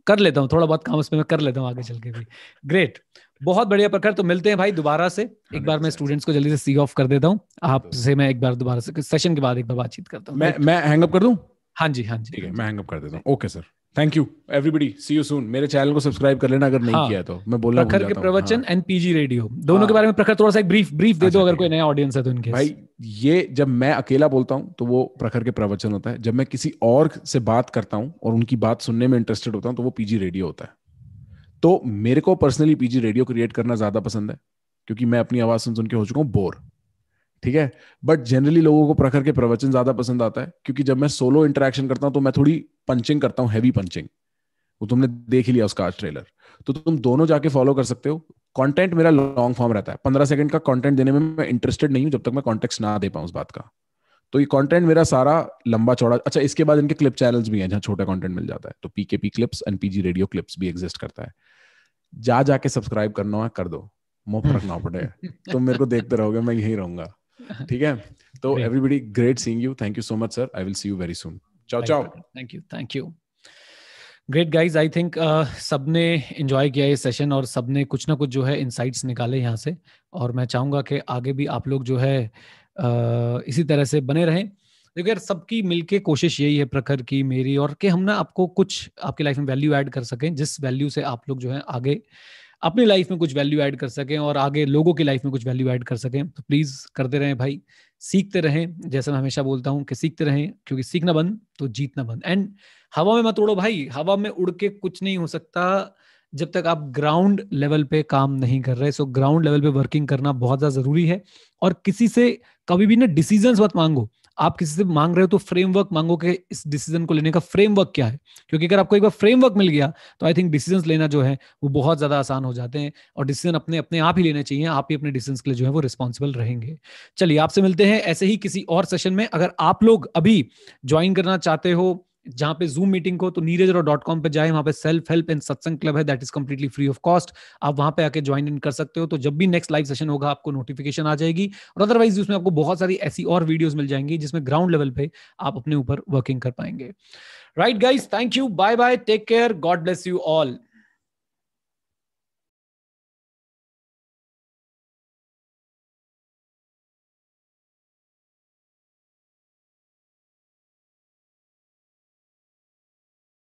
S1: कर लेता हूँ। थोड़ा बहुत काम उसमें मैं कर लेता हूँ आगे चल के भी। ग्रेट बहुत बढ़िया प्रखर। तो मिलते हैं भाई दोबारा से। एक बार मैं स्टूडेंट्स को जल्दी से सी ऑफ़ कर देता हूँ। आपसे मैं एक बार दोबारा से सेशन के बाद एक बार बातचीत करता हूँ।
S2: मैं मैं हैंग अप कर दूँ?
S1: हाँ जी हाँ जी
S2: ठीक है मैं हैंग अप कर देता हूँ। Okay sir thank you everybody see you soon मेरे चैनल को सब्सक्राइब कर लेना अगर नहीं हाँ, किया तो। मैं बोलना
S1: प्रखर के प्रवचन एंड पीजी रेडियो दोनों हाँ, के बारे में प्रखर थोड़ा सा एक ब्रीफ ब्रीफ दे दो अच्छा, अगर कोई नया ऑडियंस है तो इनके
S2: भाई ये जब मैं अकेला बोलता हूँ तो वो प्रखर के प्रवचन होता है। जब मैं किसी और से बात करता हूँ और उनकी बात सुनने में इंटरेस्टेड होता हूँ तो वो पीजी रेडियो होता है। तो मेरे को पर्सनली पीजी रेडियो क्रिएट करना ज़्यादा पसंद है क्योंकि मैं अपनी आवाज़ सुन सुन के हो चुका हूँ बोर ठीक है? बट जनरली लोगों को प्रखर के प्रवचन ज़्यादा पसंद आता है, क्योंकि जब मैं सोलो इंटरेक्शन करता हूँ तो मैं थोड़ी पंचिंग करता हूँ हैवी पंचिंग वो तुमने देख ही लिया उसका आज ट्रेलर तो तुम दोनों जाके फॉलो कर सकते हो। कंटेंट मेरा लॉन्ग फॉर्म रहता है। पंद्रह सेकंड का कंटेंट देने में मैं इंटरेस्टेड नहीं हूँ, जब तक मैं कॉन्टेक्ट ना दे पाऊँ उस बात का। तो ये कंटेंट मेरा सारा लंबा चौड़ा अच्छा इसके बाद इनके क्लिप चैनल्स भी हैं, जहाँ छोटा कंटेंट मिल जाता है। तो PKP clips and PG radio clips भी एग्जिस्ट करता है। जा जाके सब्सक्राइब करना है कर दो। मुफ़्त रखना पड़े तुम मेरे को देखते रहोगे, मैं यही रहूँगा। ठीक है? तो everybody great seeing you thank you so much sir I will see you very soon ciao ciao
S1: thank you thank you great guys I think सबने इंजॉय किया ये सेशन और सबने कुछ ना कुछ जो है इनसाइट्स निकाले यहाँ से। और मैं चाहूँगा कि आगे भी आप लोग जो है uh, इसी तरह से बने रहें। देखो यार सबकी मिलके कोशिश यही है प्रखर की मेरी और कि हम ना आपको कुछ आपकी लाइफ में वैल्यू ऐड कर सकें जिस वैल्यू से आप लोग जो है आगे अपनी लाइफ में कुछ वैल्यू ऐड कर सकें और आगे लोगों की लाइफ में कुछ वैल्यू ऐड कर सकें। तो प्लीज़ करते रहें भाई, सीखते रहें। जैसे मैं हमेशा बोलता हूँ कि सीखते रहें, क्योंकि सीखना बंद तो जीतना बंद। एंड हवा में मत उड़ो भाई, हवा में उड़ के कुछ नहीं हो सकता जब तक आप ग्राउंड लेवल पे काम नहीं कर रहे। सो ग्राउंड लेवल पे वर्किंग करना बहुत ज़्यादा ज़रूरी है। और किसी से कभी भी ना डिसीज़न मत मांगो। आप किसी से मांग रहे हो तो फ्रेमवर्क मांगो कि इस डिसीज़न को लेने का फ्रेमवर्क क्या है? क्योंकि अगर आपको एक बार फ्रेमवर्क मिल गया तो आई थिंक डिसीज़न लेना जो है, वो बहुत ज़्यादा आसान हो जाते हैं और डिसीज़न अपने अपने आप ही लेने चाहिए, आप ही अपने डिसीज़न के लिए जो है वो रिस्पॉन्सिबल रहेंगे। चलिए, आपसे मिलते हैं ऐसे ही किसी और सेशन में। अगर आप लोग अभी ज्वाइन करना चाहते हो जहाँ पे जूम मीटिंग को तो नीरज डॉट कॉम पर जाए, वहाँ पे self help and Satsang club है that is completely free of cost आप वहाँ पे आके ज्वाइन इन कर सकते हो तो जब भी नेक्स्ट लाइव सेशन होगा, आपको नोटिफिकेशन आ जाएगी। और अदरवाइज़ उसमें आपको बहुत सारी ऐसी और वीडियोज़ मिल जाएँगी, जिसमें ग्राउंड लेवल पे आप अपने ऊपर वर्किंग कर पाएँगे। Right guys thank you bye bye take care God bless you all